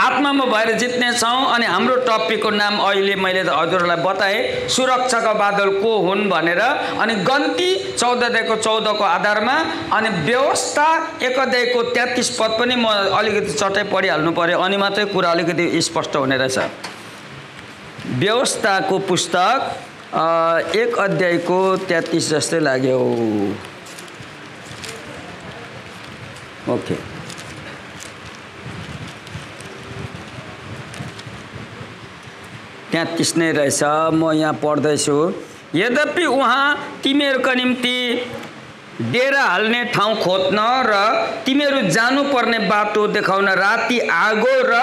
S1: आत्मामा भएर जित्नेछौँ अनि हाम्रो टपिकको नाम अहिले मैले त हजुरहरूलाई बताएँ सुरक्षाको बादल को हुन् भनेर। अनि गन्ती चौध अध्यायको चौधको आधारमा अनि व्यवस्था एक अध्यायको तेत्तिस पद पनि म अलिकति चट्टै पढिहाल्नु पऱ्यो अनि मात्रै कुरा अलिकति स्पष्ट हुने रहेछ। व्यवस्थाको पुस्तक एक अध्यायको तेत्तिस जस्तै लाग्यो। ओके। तेत्तिस नै रहेछ म यहाँ पढ्दैछु। यद्यपि उहाँ तिमीहरूका निम्ति डेरा हाल्ने ठाउँ खोज्न र तिमीहरू जानुपर्ने बाटो देखाउन राति आगो र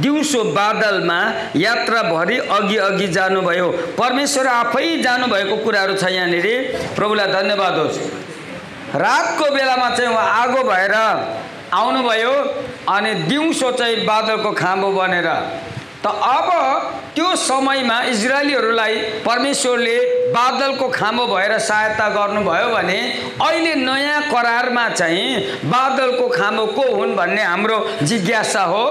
S1: दिउँसो बादलमा यात्राभरि अघि अघि जानुभयो। परमेश्वर आफै जानुभएको कुराहरू छ यहाँनिर। प्रभुलाई धन्यवाद होस्। रातको बेलामा चाहिँ उहाँ आगो भएर आउनुभयो अनि दिउँसो चाहिँ बादलको खाँबो बनेर अब त्यो समयमा इजरायलीहरूलाई परमेश्वरले बादलको खाँबो भएर सहायता गर्नुभयो भने अहिले नयाँ करारमा चाहिँ बादलको खाँबो को हुन् भन्ने हाम्रो जिज्ञासा हो।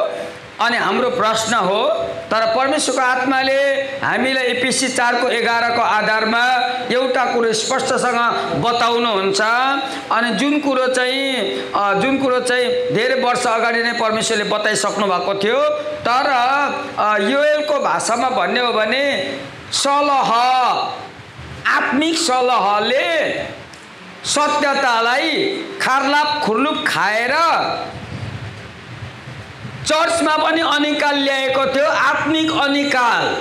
S1: अनि हाम्रो प्रश्न हो तर परमेश्वरको आत्माले हामीलाई एपिसी चारको एघारको आधारमा एउटा कुरो स्पष्टसँग बताउनुहुन्छ। अनि जुन कुरो चाहिँ जुन कुरो चाहिँ धेरै वर्ष अगाडि नै परमेश्वरले बताइसक्नु भएको थियो तर युएलको भाषामा भन्ने हो भने सलह आत्मिक सलहले सत्यतालाई खारलाप खुर्लुप खाएर चर्चमा पनि अनिकाल ल्याएको थियो आत्मिक अनिकाल।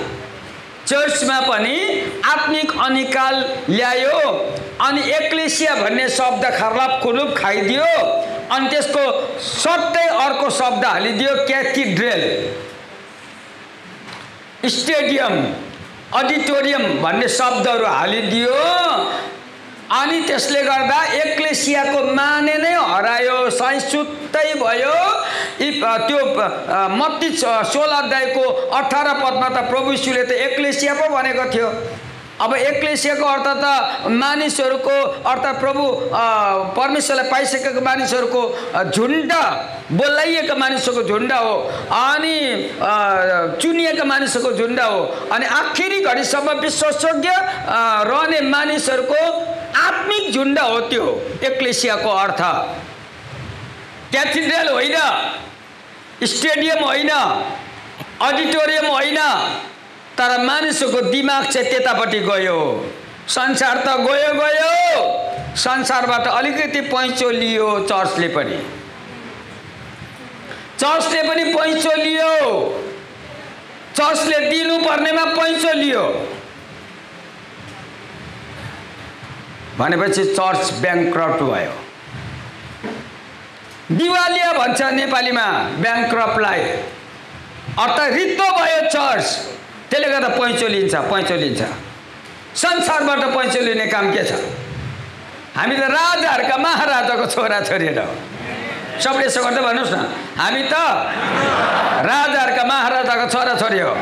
S1: चर्चमा पनि आत्मिक अनिकाल ल्यायो। अनि एक्लेसिया भन्ने शब्द खर्लाप खुलुप खाइदियो। अनि त्यसको सट्टै अर्को शब्द हालिदियो क्याथिड्रेल। स्टेडियम अडिटोरियम भन्ने शब्दहरू हालिदियो। अनि त्यसले गर्दा एक्लेसियाको माने नै हरायो साइज सुत्तै भयो त्यो मत्ती सोह्र अध्यायको अठार पदमा त प्रभु यीशुले त एक्लेसिया पो भनेको थियो। अब एक्लेसियाको अर्थ त मानिसहरूको अर्थात् प्रभु परमेश्वरलाई पाइसकेको मानिसहरूको झुन्ड बोलाइएका मानिसहरूको झुन्ड हो अनि चुनिएका मानिसहरूको झुन्ड हो अनि आखिरी घडीसम्म विश्वसयोग्य रहने मानिसहरूको आत्मिक झुन्ड हो त्यो एक्लेसियाको अर्थ। क्याथिड्रल होइन स्टेडियम होइन अडिटोरियम होइन तर मानिसको दिमाग चाहिँ त्यतापट्टि गयो संसार त गयो गयो। संसारबाट अलिकति पैँचो लियो चर्चले पनि। चर्चले पनि पैँचो लियो। चर्चले दिनुपर्नेमा पैँचो लियो। भनेपछि चर्च ब्याङ्क्रप्ट भयो। दिवालिया भन्छ नेपालीमा ब्याङ्क्रप्टलाई अर्थात् रित्तो भयो चर्च। त्यसले गर्दा पैँचो लिन्छ पैँचो लिन्छ। संसारबाट पैँचो लिने काम के छ? हामी त राजाहरूका महाराजाको छोराछोरीहरू हो। सबले यसो गर्दै भन्नुहोस् न हामी त राजाहरूका महाराजाको छोराछोरी हो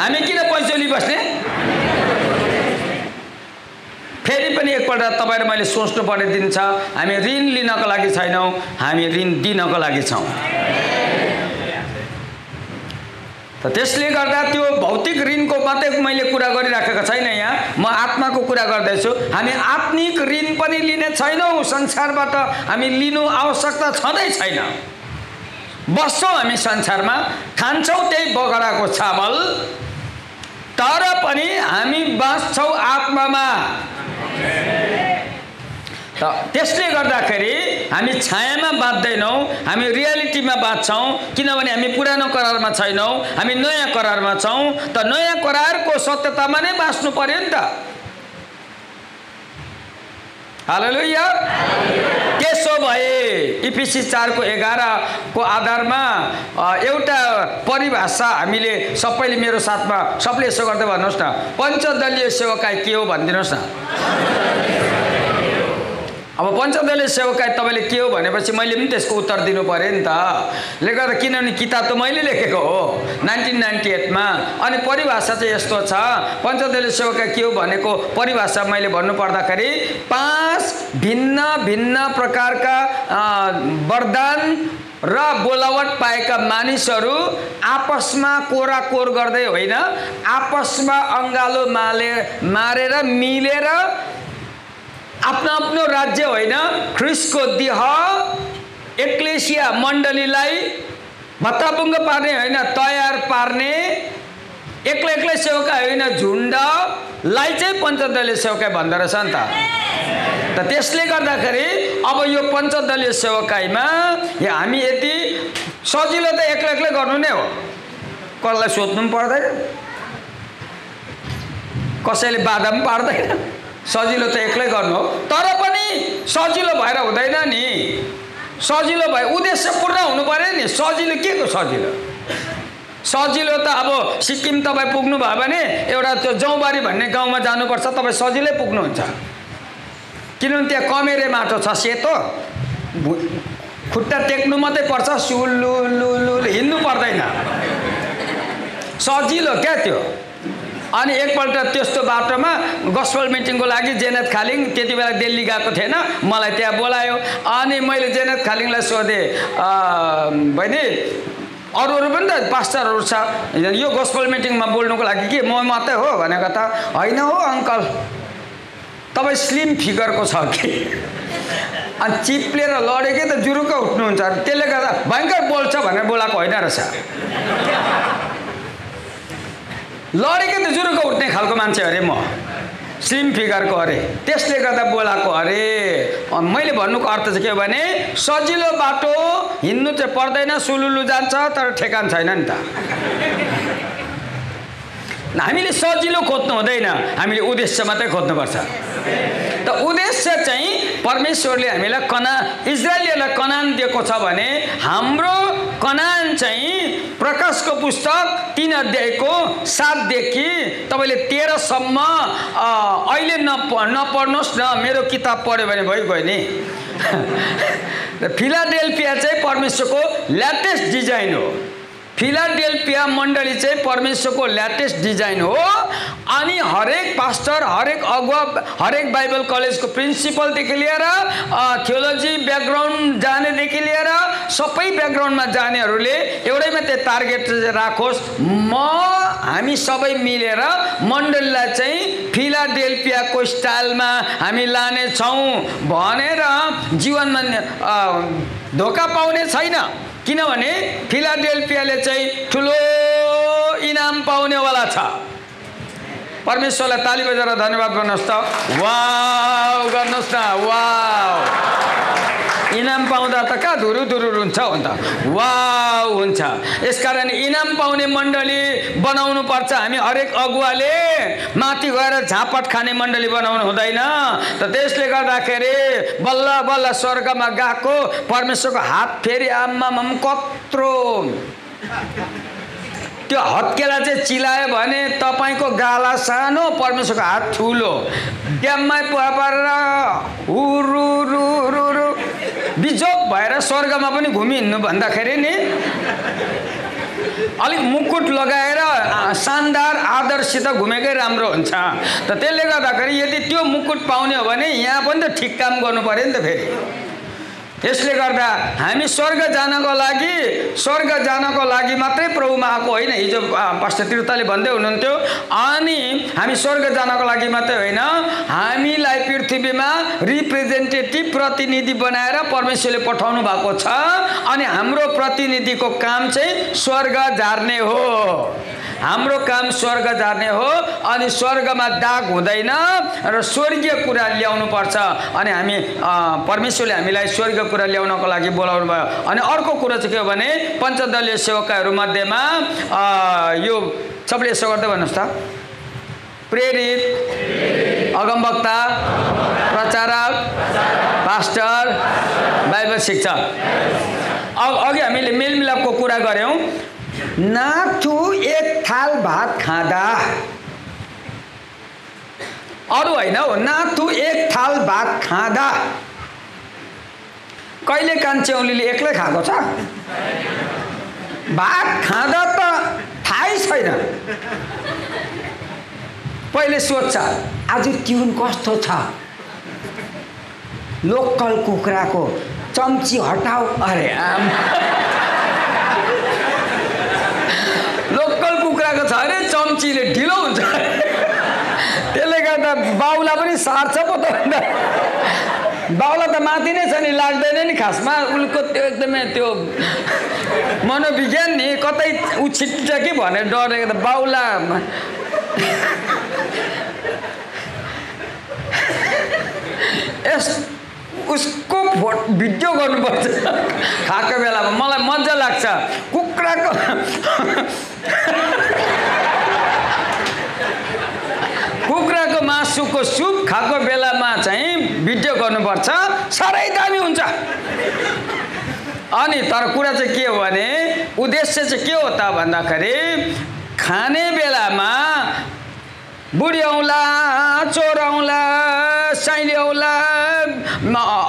S1: हामी किन पैँचो लिइबस्ने फेरि पनि एकपल्ट तपाईँले मैले सोच्नुपर्ने दिन छ। हामी ऋण लिनको लागि छैनौँ हामी ऋण दिनको लागि छौँ। त त्यसले गर्दा त्यो भौतिक ऋणको मात्रै मैले कुरा गरिराखेको छैन यहाँ। म आत्माको कुरा गर्दैछु। हामी आत्मिक ऋण पनि लिने छैनौँ। संसारबाट हामी लिनु आवश्यकता छँदै छैन। बस्छौँ हामी संसारमा खान्छौँ त्यही बगडाको चामल। तर पनि हामी बाँच्छौँ आत्मामा। त त्यसले गर्दाखेरि हामी छायामा बाँच्दैनौँ हामी रियालिटीमा बाँच्छौँ किनभने हामी पुरानो करारमा छैनौँ हामी नयाँ करारमा छौँ त नयाँ करारको सत्यतामा नै बाँच्नु पर्यो नि त। हालेलुया। त्यसो भए इपिसी चारको एघारको आधारमा एउटा परिभाषा हामीले सबैले मेरो साथमा सबले यसो गर्दै भन्नुहोस् न पञ्चदलीय सेवकाई के हो भनिदिनुहोस् न। अब पञ्चदलीय सेवकाई तपाईँले के हो भनेपछि मैले पनि त्यसको उत्तर दिनु पऱ्यो नि त। ले गर्दा किनभने किताब त मैले लेखेको हो नाइन्टिन नाइन्टी एटमा। अनि परिभाषा चाहिँ यस्तो छ पञ्चदलीय सेवकाई के हो भनेको परिभाषा मैले भन्नुपर्दाखेरि पाँच भिन्न भिन्न प्रकारका वरदान र बोलावट पाएका मानिसहरू आपसमा कोराकोर गर्दै होइन आपसमा अङ्गालो माले मारेर मिलेर आफ्नो आफ्नो राज्य होइन ख्रिसको देह एक्लेसिया मण्डलीलाई भत्तापुङ्ग पार्ने होइन तयार पार्ने एक्लै एक्लै सेवका होइन झुन्डलाई चाहिँ पञ्चदलीय सेवकाई भन्दो रहेछ नि त। त्यसले गर्दाखेरि अब यो पञ्चदलीय सेवकाईमा हामी यति सजिलो त एक्लै एक्लै गर्नु नै हो। कसलाई सोध्नु पनि पर्दैन। कसैले बाधा पनि पार्दैन। सजिलो त एक्लै गर्नु हो। तर पनि सजिलो भएर हुँदैन नि। सजिलो भए उद्देश्य पूर्ण हुनु पऱ्यो नि। सजिलो के को सजिलो? सजिलो त अब सिक्किम तपाईँ पुग्नु भयो भने एउटा त्यो जौबारी भन्ने गाउँमा जानुपर्छ तपाईँ सजिलै पुग्नुहुन्छ। किनभने त्यहाँ कमेरे माटो छ सेतो। खुट्टा टेक्नु मात्रै पर्छ सुलु हिँड्नु पर्दैन। सजिलो क्या त्यो? अनि एकपल्ट त्यस्तो बाटोमा गस्पल मिटिङको लागि जेनेत खालिङ त्यति बेला दिल्ली गएको थिएन मलाई त्यहाँ बोलायो। अनि मैले जेनेत खालिङलाई सोधेँ बहिनी अरू अरू पनि त पास्टरहरू छ यो गोस्पल मिटिङमा बोल्नुको लागि के? म मात्रै हो भनेको त होइन हो अङ्कल। तपाईँ स्लिम फिगरको छ कि? अनि चिप्लेर लडेकै त जुरुक्क उठ्नुहुन्छ। त्यसले गर्दा भयङ्कर बोल्छ भनेर बोलाएको होइन रहेछ। लडेकै त जुरुक्क उठ्ने खालको मान्छे अरे म। स्लिम फिगरको अरे। त्यसले गर्दा बोलाएको अरे। मैले भन्नुको अर्थ चाहिँ के भने सजिलो बाटो हिँड्नु चाहिँ पर्दैन सुलुलु जान्छ तर ठेकान छैन नि त। हामीले सजिलो खोज्नु हुँदैन। हामीले उद्देश्य मात्रै खोज्नुपर्छ। त उद्देश्य चाहिँ परमेश्वरले हामीलाई कना इजरायलीहरूलाई कनान दिएको छ भने हाम्रो कनान चाहिँ प्रकाशको पुस्तक तिन अध्यायको सातदेखि तपाईँले तेह्रसम्म अहिले नप नपढ्नुहोस् न मेरो किताब पढ्यो भने भइगयो नि। फिलाडेल्फिया चाहिँ परमेश्वरको ल्याटेस्ट डिजाइन हो। फिलाडेल्फिया मण्डली चाहिँ परमेश्वरको ल्याटेस्ट डिजाइन हो अनि हरेक पास्टर हरेक अगुवा हरेक बाइबल कलेजको प्रिन्सिपलदेखि लिएर थियोलोजी ब्याकग्राउन्ड जानेदेखि लिएर सबै ब्याकग्राउन्डमा जानेहरूले एउटै मात्रै टार्गेट राखोस् म हामी सबै मिलेर मण्डलीलाई चाहिँ फिलाडेल्फियाको स्टाइलमा हामी लानेछौँ भनेर जीवनमा धोका पाउने छैन किनभने फिलाडेल्फियाले चाहिँ ठुलो इनाम पाउनेवाला छ। परमेश्वरलाई ताली बजाएर धन्यवाद गर्नुहोस् त। वा गर्नुहोस् न। वा इनाम पाउँदा त कहाँ धुरु धुरु हुन्छ अन्त वा हुन्छ। यसकारण इनाम पाउने मण्डली बनाउनु पर्छ हामी हरेक अगुवाले माथि गएर झापट खाने मण्डली बनाउनु हुँदैन। त त्यसले गर्दाखेरि बल्ल बल्ल स्वर्गमा गएको परमेश्वरको हात फेरि आम्मा कत्रो त्यो हत्केला चाहिँ चिलायो भने तपाईँको गाला सानो परमेश्वरको हात ठुलो। ड्याममै परेर हुरु बिजोक भएर स्वर्गमा पनि घुमिहिँड्नु भन्दाखेरि नि अलिक मुकुट लगाएर शानदार आदर्शित घुमेकै राम्रो हुन्छ। त त्यसले गर्दाखेरि यदि त्यो मुकुट पाउने हो भने यहाँ पनि त ठिक काम गर्नु पऱ्यो नि त फेरि। त्यसले गर्दा हामी स्वर्ग जानको लागि स्वर्ग जानको लागि मात्रै प्रभुमा आएको होइन हिजो तीर्थले भन्दै हुनुहुन्थ्यो अनि हामी स्वर्ग जानको लागि मात्रै होइन हामीलाई पृथ्वीमा रिप्रेजेन्टेटिभ प्रतिनिधि बनाएर परमेश्वरले पठाउनु भएको छ अनि हाम्रो प्रतिनिधिको काम चाहिँ स्वर्ग झार्ने हो। हाम्रो काम स्वर्ग जाने हो अनि स्वर्गमा दाग हुँदैन र स्वर्गीय कुरा ल्याउनु पर्छ अनि हामी परमेश्वरले हामीलाई स्वर्गीय कुरा ल्याउनको लागि बोलाउनु भयो अनि अर्को कुरो चाहिँ के हो भने पञ्चदलीय सेवकाहरू मध्येमा यो सबले यसो गर्दै भन्नुहोस् त। प्रेरित अगमवक्ता प्रचारक पास्टर बाइबल शिक्षक। अघि हामीले मेलमिलापको कुरा गऱ्यौँ। नाथु एक थाल भात खाँदा। अरू होइन हो नाथु एक थाल भात खाँदा। कहिले कान्छे एक्लै खाएको छ? भात खाँदा त थाहै छैन। पहिले सोध्छ आज ट्युन कस्तो छ? लोकल कुखुराको चम्ची हटाऊ। अरे आम छ अरे चम्चीले ढिलो हुन्छ। त्यसले गर्दा बाउला पनि सार्छ पो त बाउला त माथि नै छ नि लाग्दैन नि खासमा। उसको त्यो एकदमै त्यो मनोविज्ञान नि कतै उछिट्छ कि भनेर डरेको त बाउला यस उसको फो भिडियो गर्नुपर्छ। खाएको बेलामा मलाई मजा लाग्छ। कुखुराको कुखुराको मासुको सुप खाएको बेलामा चाहिँ भिडियो गर्नुपर्छ। साह्रै दामी हुन्छ। अनि तर कुरा चाहिँ के हो भने उद्देश्य चाहिँ के हो त भन्दाखेरि खाने बेलामा बुढी औँला चोर औँला साइली औँला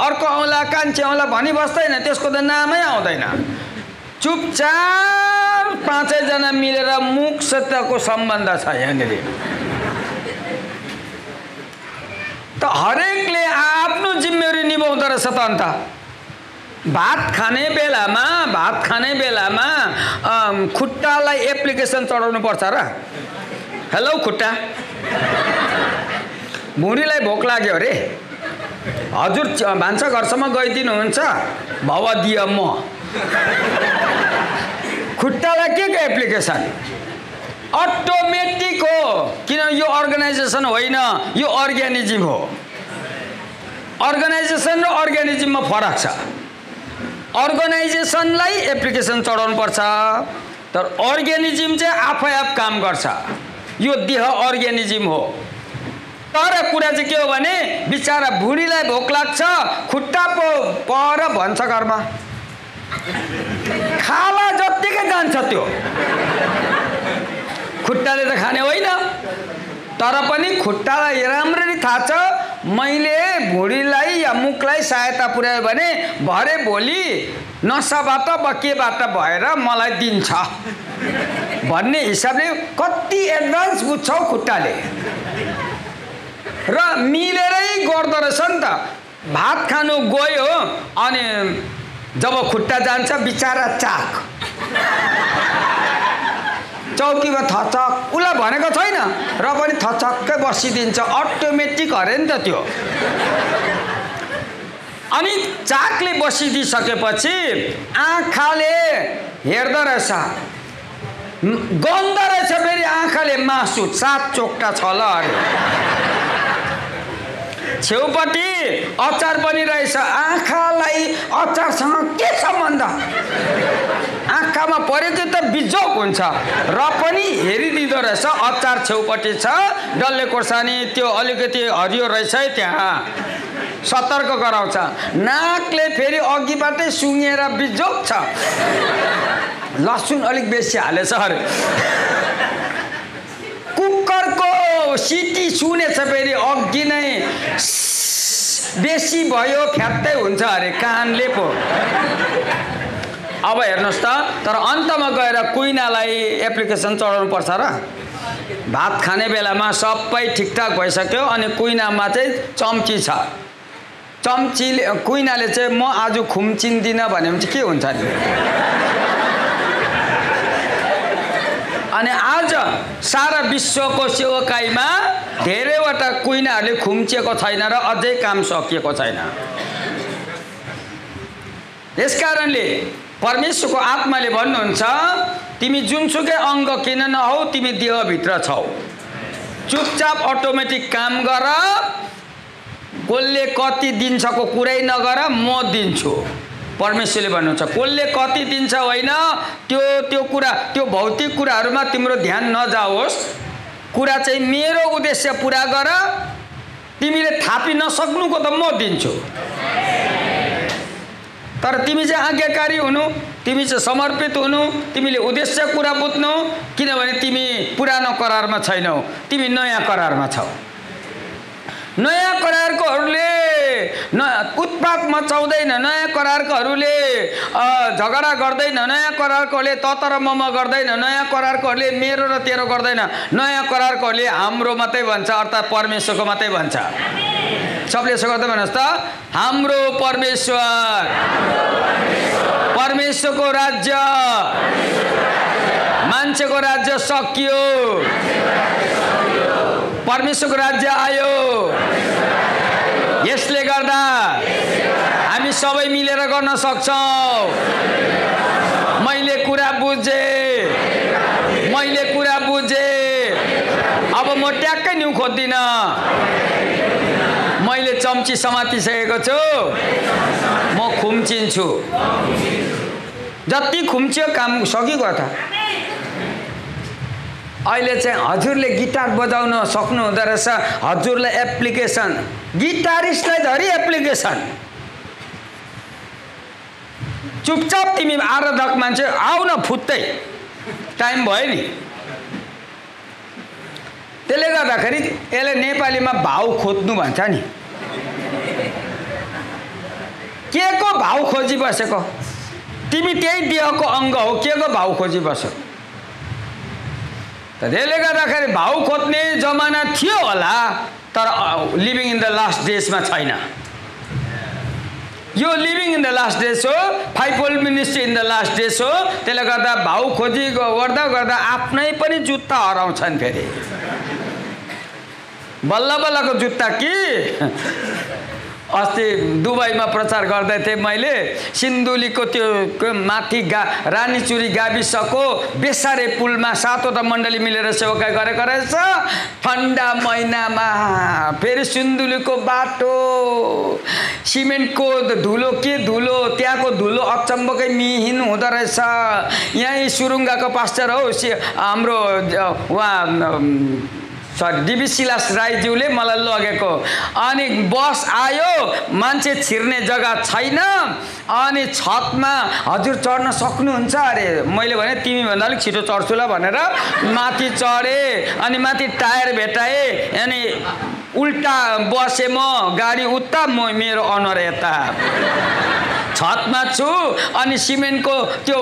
S1: अर्को औँला कान्छे औँला भनी बस्दैन त्यसको त नामै आउँदैन। चुपचाप पाँचैजना मिलेर मुखसत्यको सम्बन्ध छ यहाँनिर। हरेकले आफ्नो जिम्मेवारी निभाउँदो रहेछ त अन्त भात खाने बेलामा भात खाने बेलामा खुट्टालाई एप्लिकेसन चढाउनु पर्छ र। हेलो खुट्टा। भुँडीलाई भोक लाग्यो अरे। हजुर च- भान्साघरसम्म गइदिनुहुन्छ। भवदीय म। खुट्टालाई के को एप्लिकेसन? अटोमेटिक हो। किन यो अर्गनाइजेसन होइन? यो अर्ग्यानिजम हो। अर्गनाइजेसन र अर्ग्यानिजममा फरक छ। अर्गनाइजेसनलाई एप्लिकेसन चढाउनु पर्छ। तर अर्ग्यानिजम चाहिँ आफै आफ काम गर्छ। यो देह अर्ग्यानिजम हो। तर कुरा चाहिँ के हो भने बिचरा भुँडीलाई भोक लाग्छ खुट्टा पो पर भन्छ घरमा। खाला जत्तिकै जान्छ त्यो। खुट्टाले त खाने होइन। तर पनि खुट्टालाई राम्ररी थाहा छ मैले भुँडीलाई या मुखलाई सहायता पुर्यायो भने भरे भोलि नसाबाट वा केबाट भएर मलाई दिन्छ। भन्ने हिसाबले कति एडभान्स बुझ्छौ खुट्टाले। र मिलेरै गर्दो रहेछ नि त। भात खानु गयो अनि जब खुट्टा जान्छ बिचरा चाक। चौकीमा थचक उसलाई भनेको छैन र पनि थचक्कै बसिदिन्छ। अटोमेटिक अरे नि त त्यो। अनि चाकले बसिदिइसकेपछि आँखाले हेर्दो रहेछ। गन्ध रहेछ फेरि आँखाले मासु सात चोकटा छ ल अरे। छेउपट्टि अचार पनि रहेछ। आँखालाई अचारसँग के सम्बन्ध? आँखामा पऱ्यो त बिजोक हुन्छ। र पनि हेरिदिँदो रहेछ अचार छेउपट्टि छ डल्ले खोर्सानी त्यो अलिकति हरियो रहेछ है त्यहाँ। सतर्क गराउँछ। नाकले फेरि अघिबाटै सुँगेर बिजोक छ। लसुन अलिक बेसी हालेछ अरे। सिटी सुनेछ फेरि अघि नै। बेसी भयो फ्यात्तै हुन्छ अरे कानले पो। अब हेर्नुहोस् त तर अन्तमा गएर कुइनालाई एप्लिकेसन चढाउनु पर्छ र। भात खाने बेलामा सबै ठिकठाक भइसक्यो अनि कुइनामा चाहिँ चम्ची छ। चम्चीले कुइनाले चाहिँ म आज खुम्चिन्दिनँ भने चाहिँ के हुन्छ नि अनि आज सारा विश्वको सेवकाईमा धेरैवटा कुइनाहरूले खुम्चिएको छैन र अझै काम सकिएको छैन। यस कारणले परमेश्वरको आत्माले भन्नुहुन्छ तिमी जुनसुकै अङ्ग किन नहौ तिमी देहभित्र छौ। चुपचाप अटोमेटिक काम गर। कसले कति दिन्छको कुरै नगर म दिन्छु। परमेश्वरले भन्नुहुन्छ कसले कति दिन्छ होइन त्यो त्यो कुरा त्यो भौतिक कुराहरूमा तिम्रो ध्यान नजाओस्। कुरा चाहिँ मेरो उद्देश्य पुरा गर तिमीले थापी नसक्नुको त म दिन्छु। तर तिमी चाहिँ आज्ञाकारी हुनु तिमी चाहिँ समर्पित हुनु तिमीले उद्देश्य कुरा बुझ्नु किनभने तिमी पुरानो करारमा छैनौ तिमी नयाँ करारमा छौ। नयाँ करारकोहरूले न उत्पात मचाउँदैन नयाँ करारकोहरूले झगडा गर्दैन नयाँ करारकोहरूले त तर मम गर्दैन नयाँ करारकोहरूले मेरो र तेरो गर्दैन। नयाँ करारकोहरूले हाम्रो मात्रै भन्छ अर्थात् परमेश्वरको मात्रै भन्छ। सबले यसो गर्दै भन्नुहोस् त हाम्रो परमेश्वर परमेश्वरको राज्य मान्छेको राज्य सकियो परमेश्वरको राज्य आयो। यसले गर्दा हामी सबै मिलेर गर्न सक्छौँ। मैले कुरा बुझेँ। मैले कुरा बुझेँ। अब म ट्याक्कै न्यु खोज्दिनँ। मैले चम्ची समातिसकेको छु। म खुम्चिन्छु जति खुम्चियो काम सकिगयो त। अहिले चाहिँ हजुरले गिटार बजाउन सक्नु हुँदो रहेछ। हजुरलाई एप्लिकेसन गिटारिस्टलाई धरि एप्लिकेसन चुपचाप तिमी आराधक मान्छे आऊ न फुत्तै। टाइम भयो नि। त्यसले गर्दाखेरि यसले नेपालीमा भाउ खोज्नु भन्छ नि। के को भाउ खोजी बसेको? तिमी त्यही देहको अङ्ग हो के को भाउ खोजी बस्यो त त्यसले गर्दाखेरि भाउ खोज्ने जमाना थियो होला तर लिभिङ इन द लास्ट डेजमा छैन। यो living in the last days हो five ministry in the last days हो त्यसले गर्दा भाउ खोजी गर्दा गर्दा आफ्नै पनि जुत्ता हराउँछन् फेरि। बल्ल बल्लको जुत्ता कि? अस्ति दुबईमा प्रचार गर्दै थिएँ मैले। सिन्धुलीको त्यो माथि गा रानीचुरी गाविसको बेसारे पुलमा सातवटा मण्डली मिलेर सेवाकाई गरेको रहेछ। ठन्डा महिनामा फेरि सिन्धुलीको बाटो। सिमेन्टको धुलो के धुलो? त्यहाँको धुलो अचम्बकै मिहिन हुँदो रहेछ। यहीँ सुरुङ्गाको पास्टर हौ हाम्रो उहाँ सरी डिबी सिलास राईज्यूले मलाई लगेको। अनि बस आयो मान्छे छिर्ने जग्गा छैन। अनि छतमा हजुर चढ्न सक्नुहुन्छ। अरे मैले भने तिमीभन्दा अलिक छिटो चढ्छु ल भनेर माथि चढेँ। अनि माथि टायर भेटाएँ। अनि उल्टा बसेँ म गाडी उता म मेरो अनुहार यता। छतमा छु अनि सिमेन्टको त्यो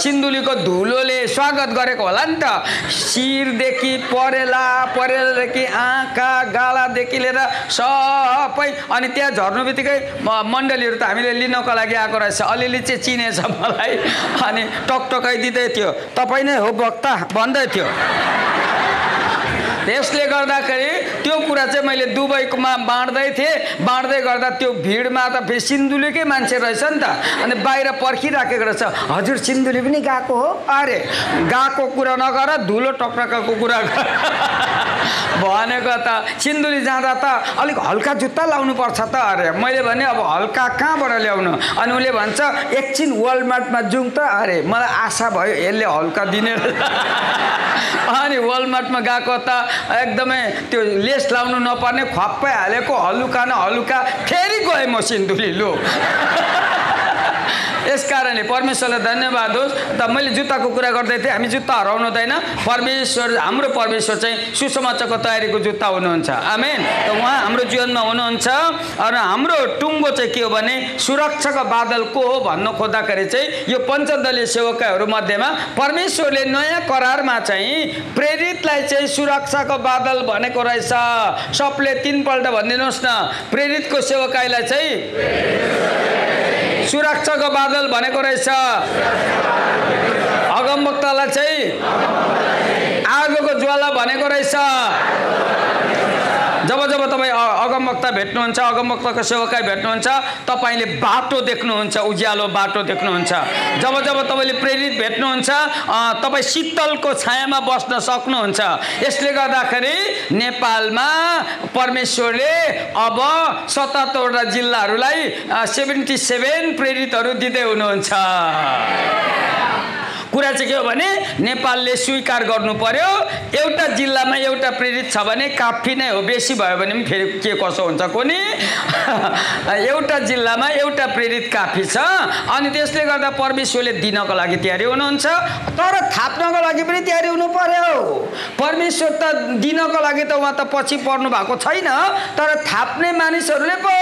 S1: सिन्धुलीको धुलोले स्वागत गरेको होला नि त। शिरदेखि परेला परेलादेखि आँखा गालादेखि लिएर सबै अनि त्यहाँ झर्नु बित्तिकै मण्डलीहरू त हामीले लिनको लागि आएको रहेछ। अलिअलि चाहिँ चिनेछ मलाई अनि टकटकाइदिँदै थियो। तपाईँ नै हो वक्ता भन्दै थियो। त्यसले गर्दाखेरि त्यो कुरा चाहिँ मैले दुबईकोमा बाँड्दै थिएँ। बाँड्दै गर्दा त्यो भिडमा त फेरि सिन्धुलीकै मान्छे रहेछ नि त। अनि बाहिर पर्खिराखेको रहेछ। हजुर सिन्धुली पनि गएको हो? अरे गएको कुरा नगर धुलो टक्राको कुरा भनेको त सिन्धुली जाँदा त अलिक हल्का जुत्ता लाउनु पर्छ त अरे। मैले भने अब हल्का कहाँबाट ल्याउनु? अनि उसले भन्छ एकछिन वालमार्टमा जाउँ त। अरे मलाई आशा भयो यसले हल्का दिने अनि वालमार्टमा गएको त एकदमै त्यो लेस लाउनु नपर्ने खप्पै हालेको हलुका न हलुका फेरि गएँ म सिन्धुली यस कारणले परमेश्वरलाई धन्यवाद होस्। त मैले जुत्ताको कुरा गर्दै थिएँ हामी जुत्ता हराउनु हुँदैन। परमेश्वर हाम्रो परमेश्वर चाहिँ सुसमाचारको तयारीको जुत्ता हुनुहुन्छ। आमेन। त उहाँ हाम्रो जीवनमा हुनुहुन्छ र हाम्रो टुङ्गो चाहिँ के हो भने सुरक्षाको बादल को हो भन्नु खोज्दाखेरि चाहिँ यो पञ्चदलीय सेवकहरू मध्येमा परमेश्वरले नयाँ करारमा चाहिँ प्रेरितलाई चाहिँ सुरक्षाको बादल भनेको रहेछ। सबले तिनपल्ट भनिदिनुहोस् न प्रेरितको सेवकाईलाई चाहिँ सुरक्षाको बादल भनेको रहेछ। अगमभक्तलाई चाहिँ आगोको ज्वाला भनेको रहेछ। जब जब तपाईँ अगमवक्ता भेट्नुहुन्छ अगमवक्ताको सेवकाई भेट्नुहुन्छ तपाईँले बाटो देख्नुहुन्छ उज्यालो बाटो देख्नुहुन्छ। जब जब तपाईँले प्रेरित भेट्नुहुन्छ तपाईँ शीतलको छायामा बस्न सक्नुहुन्छ। यसले गर्दाखेरि नेपालमा परमेश्वरले अब सतहत्तरवटा जिल्लाहरूलाई सेभेन्टी सेभेन प्रेरितहरू दिँदै हुनुहुन्छ। कुरा चाहिँ के हो भने नेपालले स्वीकार गर्नु पर्यो एउटा जिल्लामा एउटा प्रेरित छ भने काफी नै हो। बेसी भयो भने पनि फेरि के कसो हुन्छ कोनी? एउटा जिल्लामा एउटा प्रेरित काफी छ। अनि त्यसले गर्दा परमेश्वरले दिनको लागि तयारी हुनुहुन्छ। तर थाप्नको लागि पनि तयारी हुनु पर्यो परमेश्वर त दिनको लागि त उहाँ त पछि पर्नु भएको छैन। तर थाप्ने मानिसहरूले पो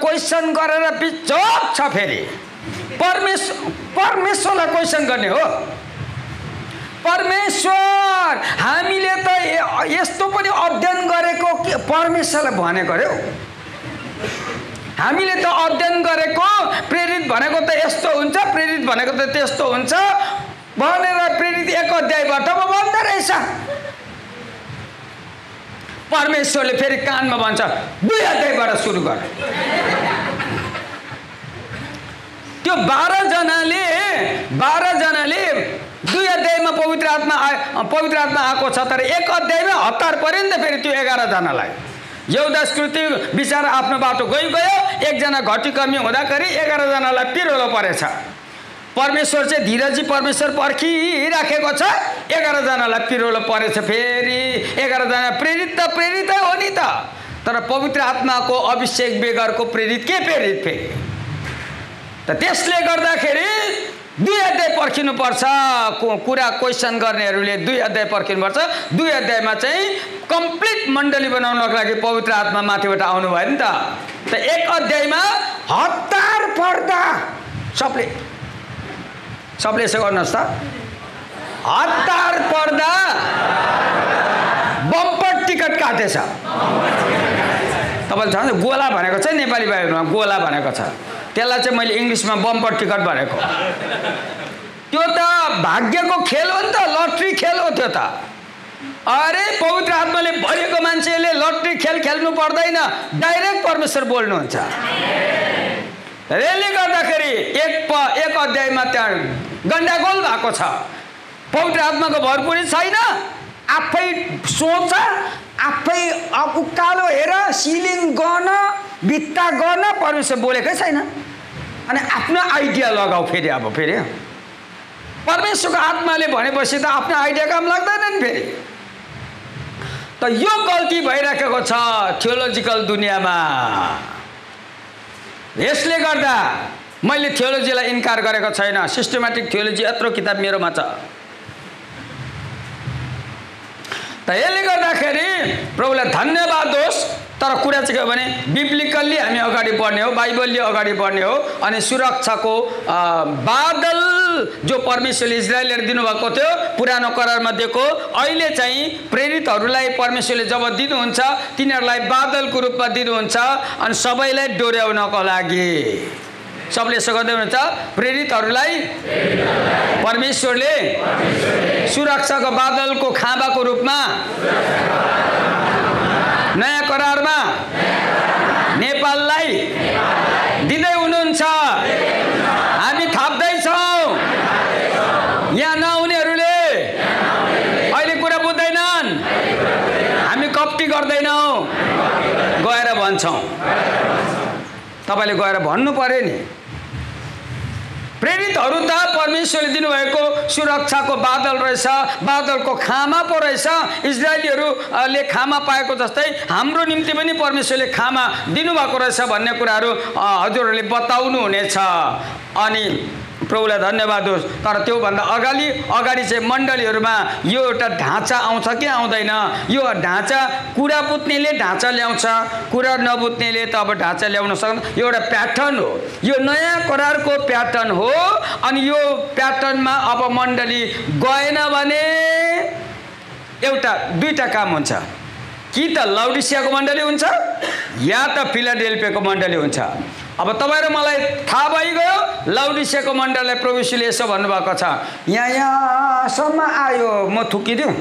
S1: क्वेसन गरेर बिचोक छ फेरि। परमेश्वर परमेश्वरलाई क्वेसन गर्ने हो। परमेश्वर हामीले त यस्तो पनि अध्ययन गरेको परमेश्वरलाई भनेको अरे हामीले त अध्ययन गरेको प्रेरित भनेको त यस्तो हुन्छ प्रेरित भनेको त त्यस्तो हुन्छ भनेर प्रेरित एक अध्यायबाट पो भन्दो रहेछ। परमेश्वरले फेरि कानमा भन्छ दुई अध्यायबाट सुरु गर। त्यो बाह्रजनाले बाह्रजनाले दुई अध्यायमा पवित्र आत्मा आ पवित्र आत्मा आएको छ तर एक अध्यायमा हतार पऱ्यो नि त फेरि त्यो एघारजनालाई। एउटा स्कृति विचार आफ्नो बाटो गइगयो एकजना घटी कमी हुँदाखेरि एघारजनालाई पिरोलो परेछ। परमेश्वर चाहिँ धीरजी परमेश्वर पर्खिराखेको छ एघारजनालाई पिरोलो परेछ फेरि। एघारजना प्रेरित त प्रेरितै हो नि त। तर पवित्र आत्माको अभिषेक बेगरको प्रेरित के प्रेरित फेरि। त त्यसले गर्दाखेरि दुई अध्याय पर्खिनुपर्छ। कुरा क्वेसन गर्नेहरूले दुई अध्याय पर्खिनुपर्छ। दुई अध्यायमा चाहिँ कम्प्लिट मण्डली बनाउनको लागि पवित्र आत्मा माथिबाट आउनु भयो नि त। त एक अध्यायमा हतार पर्दा सबले सबले यसो गर्नुहोस् त। हतार पर्दा काटेछ। तपाईँले थाहा छ गोला भनेको चाहिँ नेपाली बाहिरमा गोला भनेको छ। त्यसलाई चाहिँ मैले इङ्ग्लिसमा बम्पर टिकट भनेको। त्यो त भाग्यको खेल हो नि त लट्री खेल हो त्यो त। अरे पवित्र आत्माले भरिएको मान्छेले लट्री खेल खेल्नु पर्दैन डाइरेक्ट परमेश्वर बोल्नुहुन्छ। यसले गर्दाखेरि एक प एक अध्यायमा त्यहाँ गन्डागोल भएको छ। पवित्र आत्माको भरपुरी छैन आफै सोच आफै उकालो हेर सिलिङ गर्न भित्ता गर्न परमेश्वर बोलेकै छैन। अनि आफ्नो आइडिया लगाऊ फेरि अब फेरि। परमेश्वरको आत्माले भनेपछि त आफ्नो आइडिया काम लाग्दैन नि फेरि। त यो गल्ती भइराखेको छ थियोलोजिकल दुनियाँमा। यसले गर्दा मैले थियोलोजीलाई इन्कार गरेको छैन। सिस्टमेटिक थियोलोजी यत्रो किताब मेरोमा छ। त यसले गर्दाखेरि प्रभुलाई धन्यवाद होस्। तर कुरा चाहिँ के हो भने बिब्लिकल्ली हामी अगाडि बढ्ने हो बाइबलले अगाडि बढ्ने हो अनि सुरक्षाको बादल जो परमेश्वरले इजरायलहरू दिनुभएको थियो पुरानो करारमा दिएको अहिले चाहिँ प्रेरितहरूलाई परमेश्वरले जब दिनुहुन्छ तिनीहरूलाई बादलको रूपमा दिनुहुन्छ अनि सबैलाई डोर्याउनको लागि। सबले यसो गर्दै हुनुहुन्छ प्रेरितहरूलाई परमेश्वरले सुरक्षाको बादलको खाँबाको रूपमा नयाँ करारमा नेपाललाई दिँदै हुनुहुन्छ। हामी थाप्दैछौँ। यहाँ नहुनेहरूले अहिले कुरा बुझ्दैनन्। हामी कप्टी गर्दैनौँ। गएर भन्छौँ। तपाईँले गएर भन्नु पऱ्यो नि। प्रेरितहरू त परमेश्वरले दिनुभएको सुरक्षाको बादल रहेछ बादलको खामा पो रहेछ। इजरायलीहरूले खामा पाएको जस्तै हाम्रो निम्ति पनि परमेश्वरले खामा दिनुभएको रहेछ भन्ने कुराहरू हजुरहरूले बताउनु हुनेछ अनि प्रभुलाई धन्यवाद होस्। तर त्योभन्दा अगाडि अगाडि चाहिँ मण्डलीहरूमा यो एउटा ढाँचा आउँछ कि आउँदैन? यो ढाँचा कुरा बुझ्नेले ढाँचा ल्याउँछ कुरा नबुझ्नेले त अब ढाँचा ल्याउन सक्दैन। यो एउटा प्याटर्न हो। यो नयाँ करारको प्याटर्न हो अनि यो प्याटर्नमा अब मण्डली गएन भने एउटा दुईवटा काम हुन्छ। कि त लौडिसियाको मण्डली हुन्छ या त फिलाडेल्फियाको मण्डली हुन्छ। अब तपाईँ र मलाई थाहा भइगयो लाउडिसियाको मण्डललाई प्रवेशीले यसो भन्नुभएको छ। यहाँ यहाँसम्म आयो म थुकिदिउँ।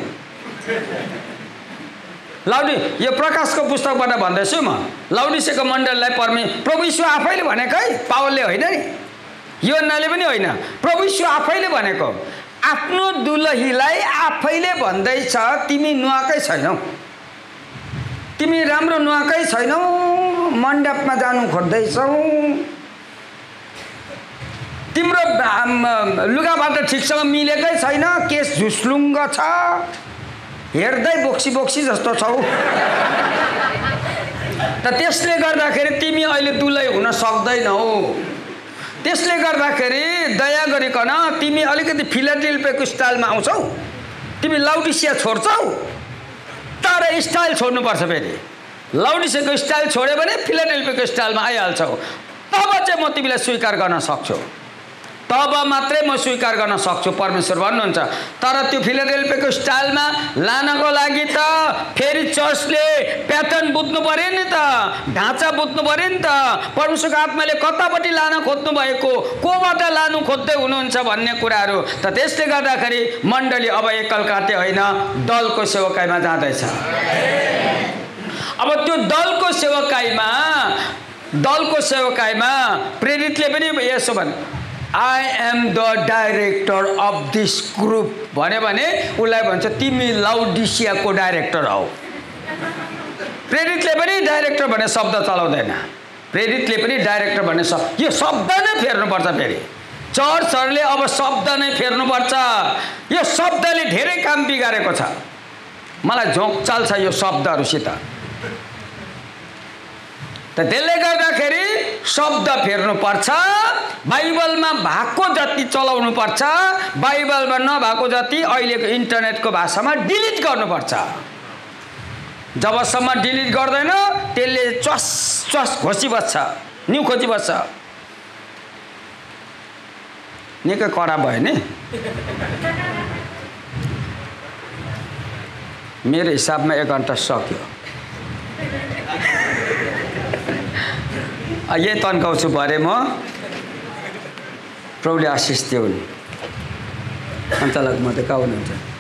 S1: लाउडी यो प्रकाशको पुस्तकबाट भन्दैछु म। लाउडिसेको मण्डललाई पर्मि प्रभुश्व आफैले भनेको है? पावलले होइन नि? यो नाले पनि होइन। प्रभुश्व आफैले भनेको आफ्नो दुलहीलाई आफैले भन्दैछ तिमी नुहाएकै छैनौ। तिमी राम्रो नुहाएकै छैनौ। मण्डपमा जानु खोज्दैछौ। तिम्रो लुगाबाट ठिकसँग मिलेकै छैन। केस झुस्लुङ्ग छ। हेर्दै बोक्सी बोक्सी जस्तो छौ। त त्यसले गर्दाखेरि तिमी अहिले दुलै हुन सक्दैनौ। त्यसले गर्दाखेरि दया गरिकन तिमी अलिकति फिलाडेल्फियाको स्टाइलमा आउँछौ। तिमी लाउडिसिया छोड्छौ। तर स्टाइल छोड्नुपर्छ फेरि। लाउडिसियाको स्टाइल छोड्यो भने फिलाडेल्फियाको स्टाइलमा आइहाल्छौ। तब चाहिँ म तिमीलाई स्वीकार गर्न सक्छु। तब मात्रै म स्वीकार गर्न सक्छु परमेश्वर भन्नुहुन्छ। तर त्यो फिलाडेल्फियाको स्टाइलमा लानको लागि त फेरि चर्चले प्याटर्न बुझ्नु पऱ्यो नि त ढाँचा बुझ्नु पऱ्यो नि त। परमेश्वरको आत्माले कतापट्टि लान खोज्नु भएको कोबाट लानु खोज्दै हुनुहुन्छ भन्ने कुराहरू त त्यसले गर्दाखेरि मण्डली अब एकल काटे होइन दलको सेवकाइमा जाँदैछ। अब त्यो दलको सेवकाइमा दलको सेवकाइमा प्रेरितले पनि यसो भने I am the director of this group भन्यो भने उसलाई भन्छ तिमी लाउडिसियाको डाइरेक्टर हौ. प्रेरितले पनि डाइरेक्टर भन्ने शब्द चलाउँदैन। प्रेरितले पनि डाइरेक्टर भन्ने शब्द यो शब्द नै फेर्नुपर्छ फेरि। चर्चहरूले अब शब्द नै फेर्नुपर्छ। यो शब्दले धेरै काम बिगारेको छ। मलाई झोक चाल्छ यो शब्दहरूसित। त त्यसले गर्दाखेरि शब्द फेर्नुपर्छ बाइबलमा भएको जति चलाउनु पर्छ बाइबलमा नभएको जति अहिलेको इन्टरनेटको भाषामा डिलिट गर्नुपर्छ। जबसम्म डिलिट गर्दैन त्यसले च्वास च्वास खोसिबस्छ न्यु खोजिबस्छ। निकै कडा भयो नि। मेरो हिसाबमा एक घन्टा सक्यो। यही तन्काउँछु भरे म। प्रभुले आशिष दियो भने अन्त म त हुनुहुन्छ?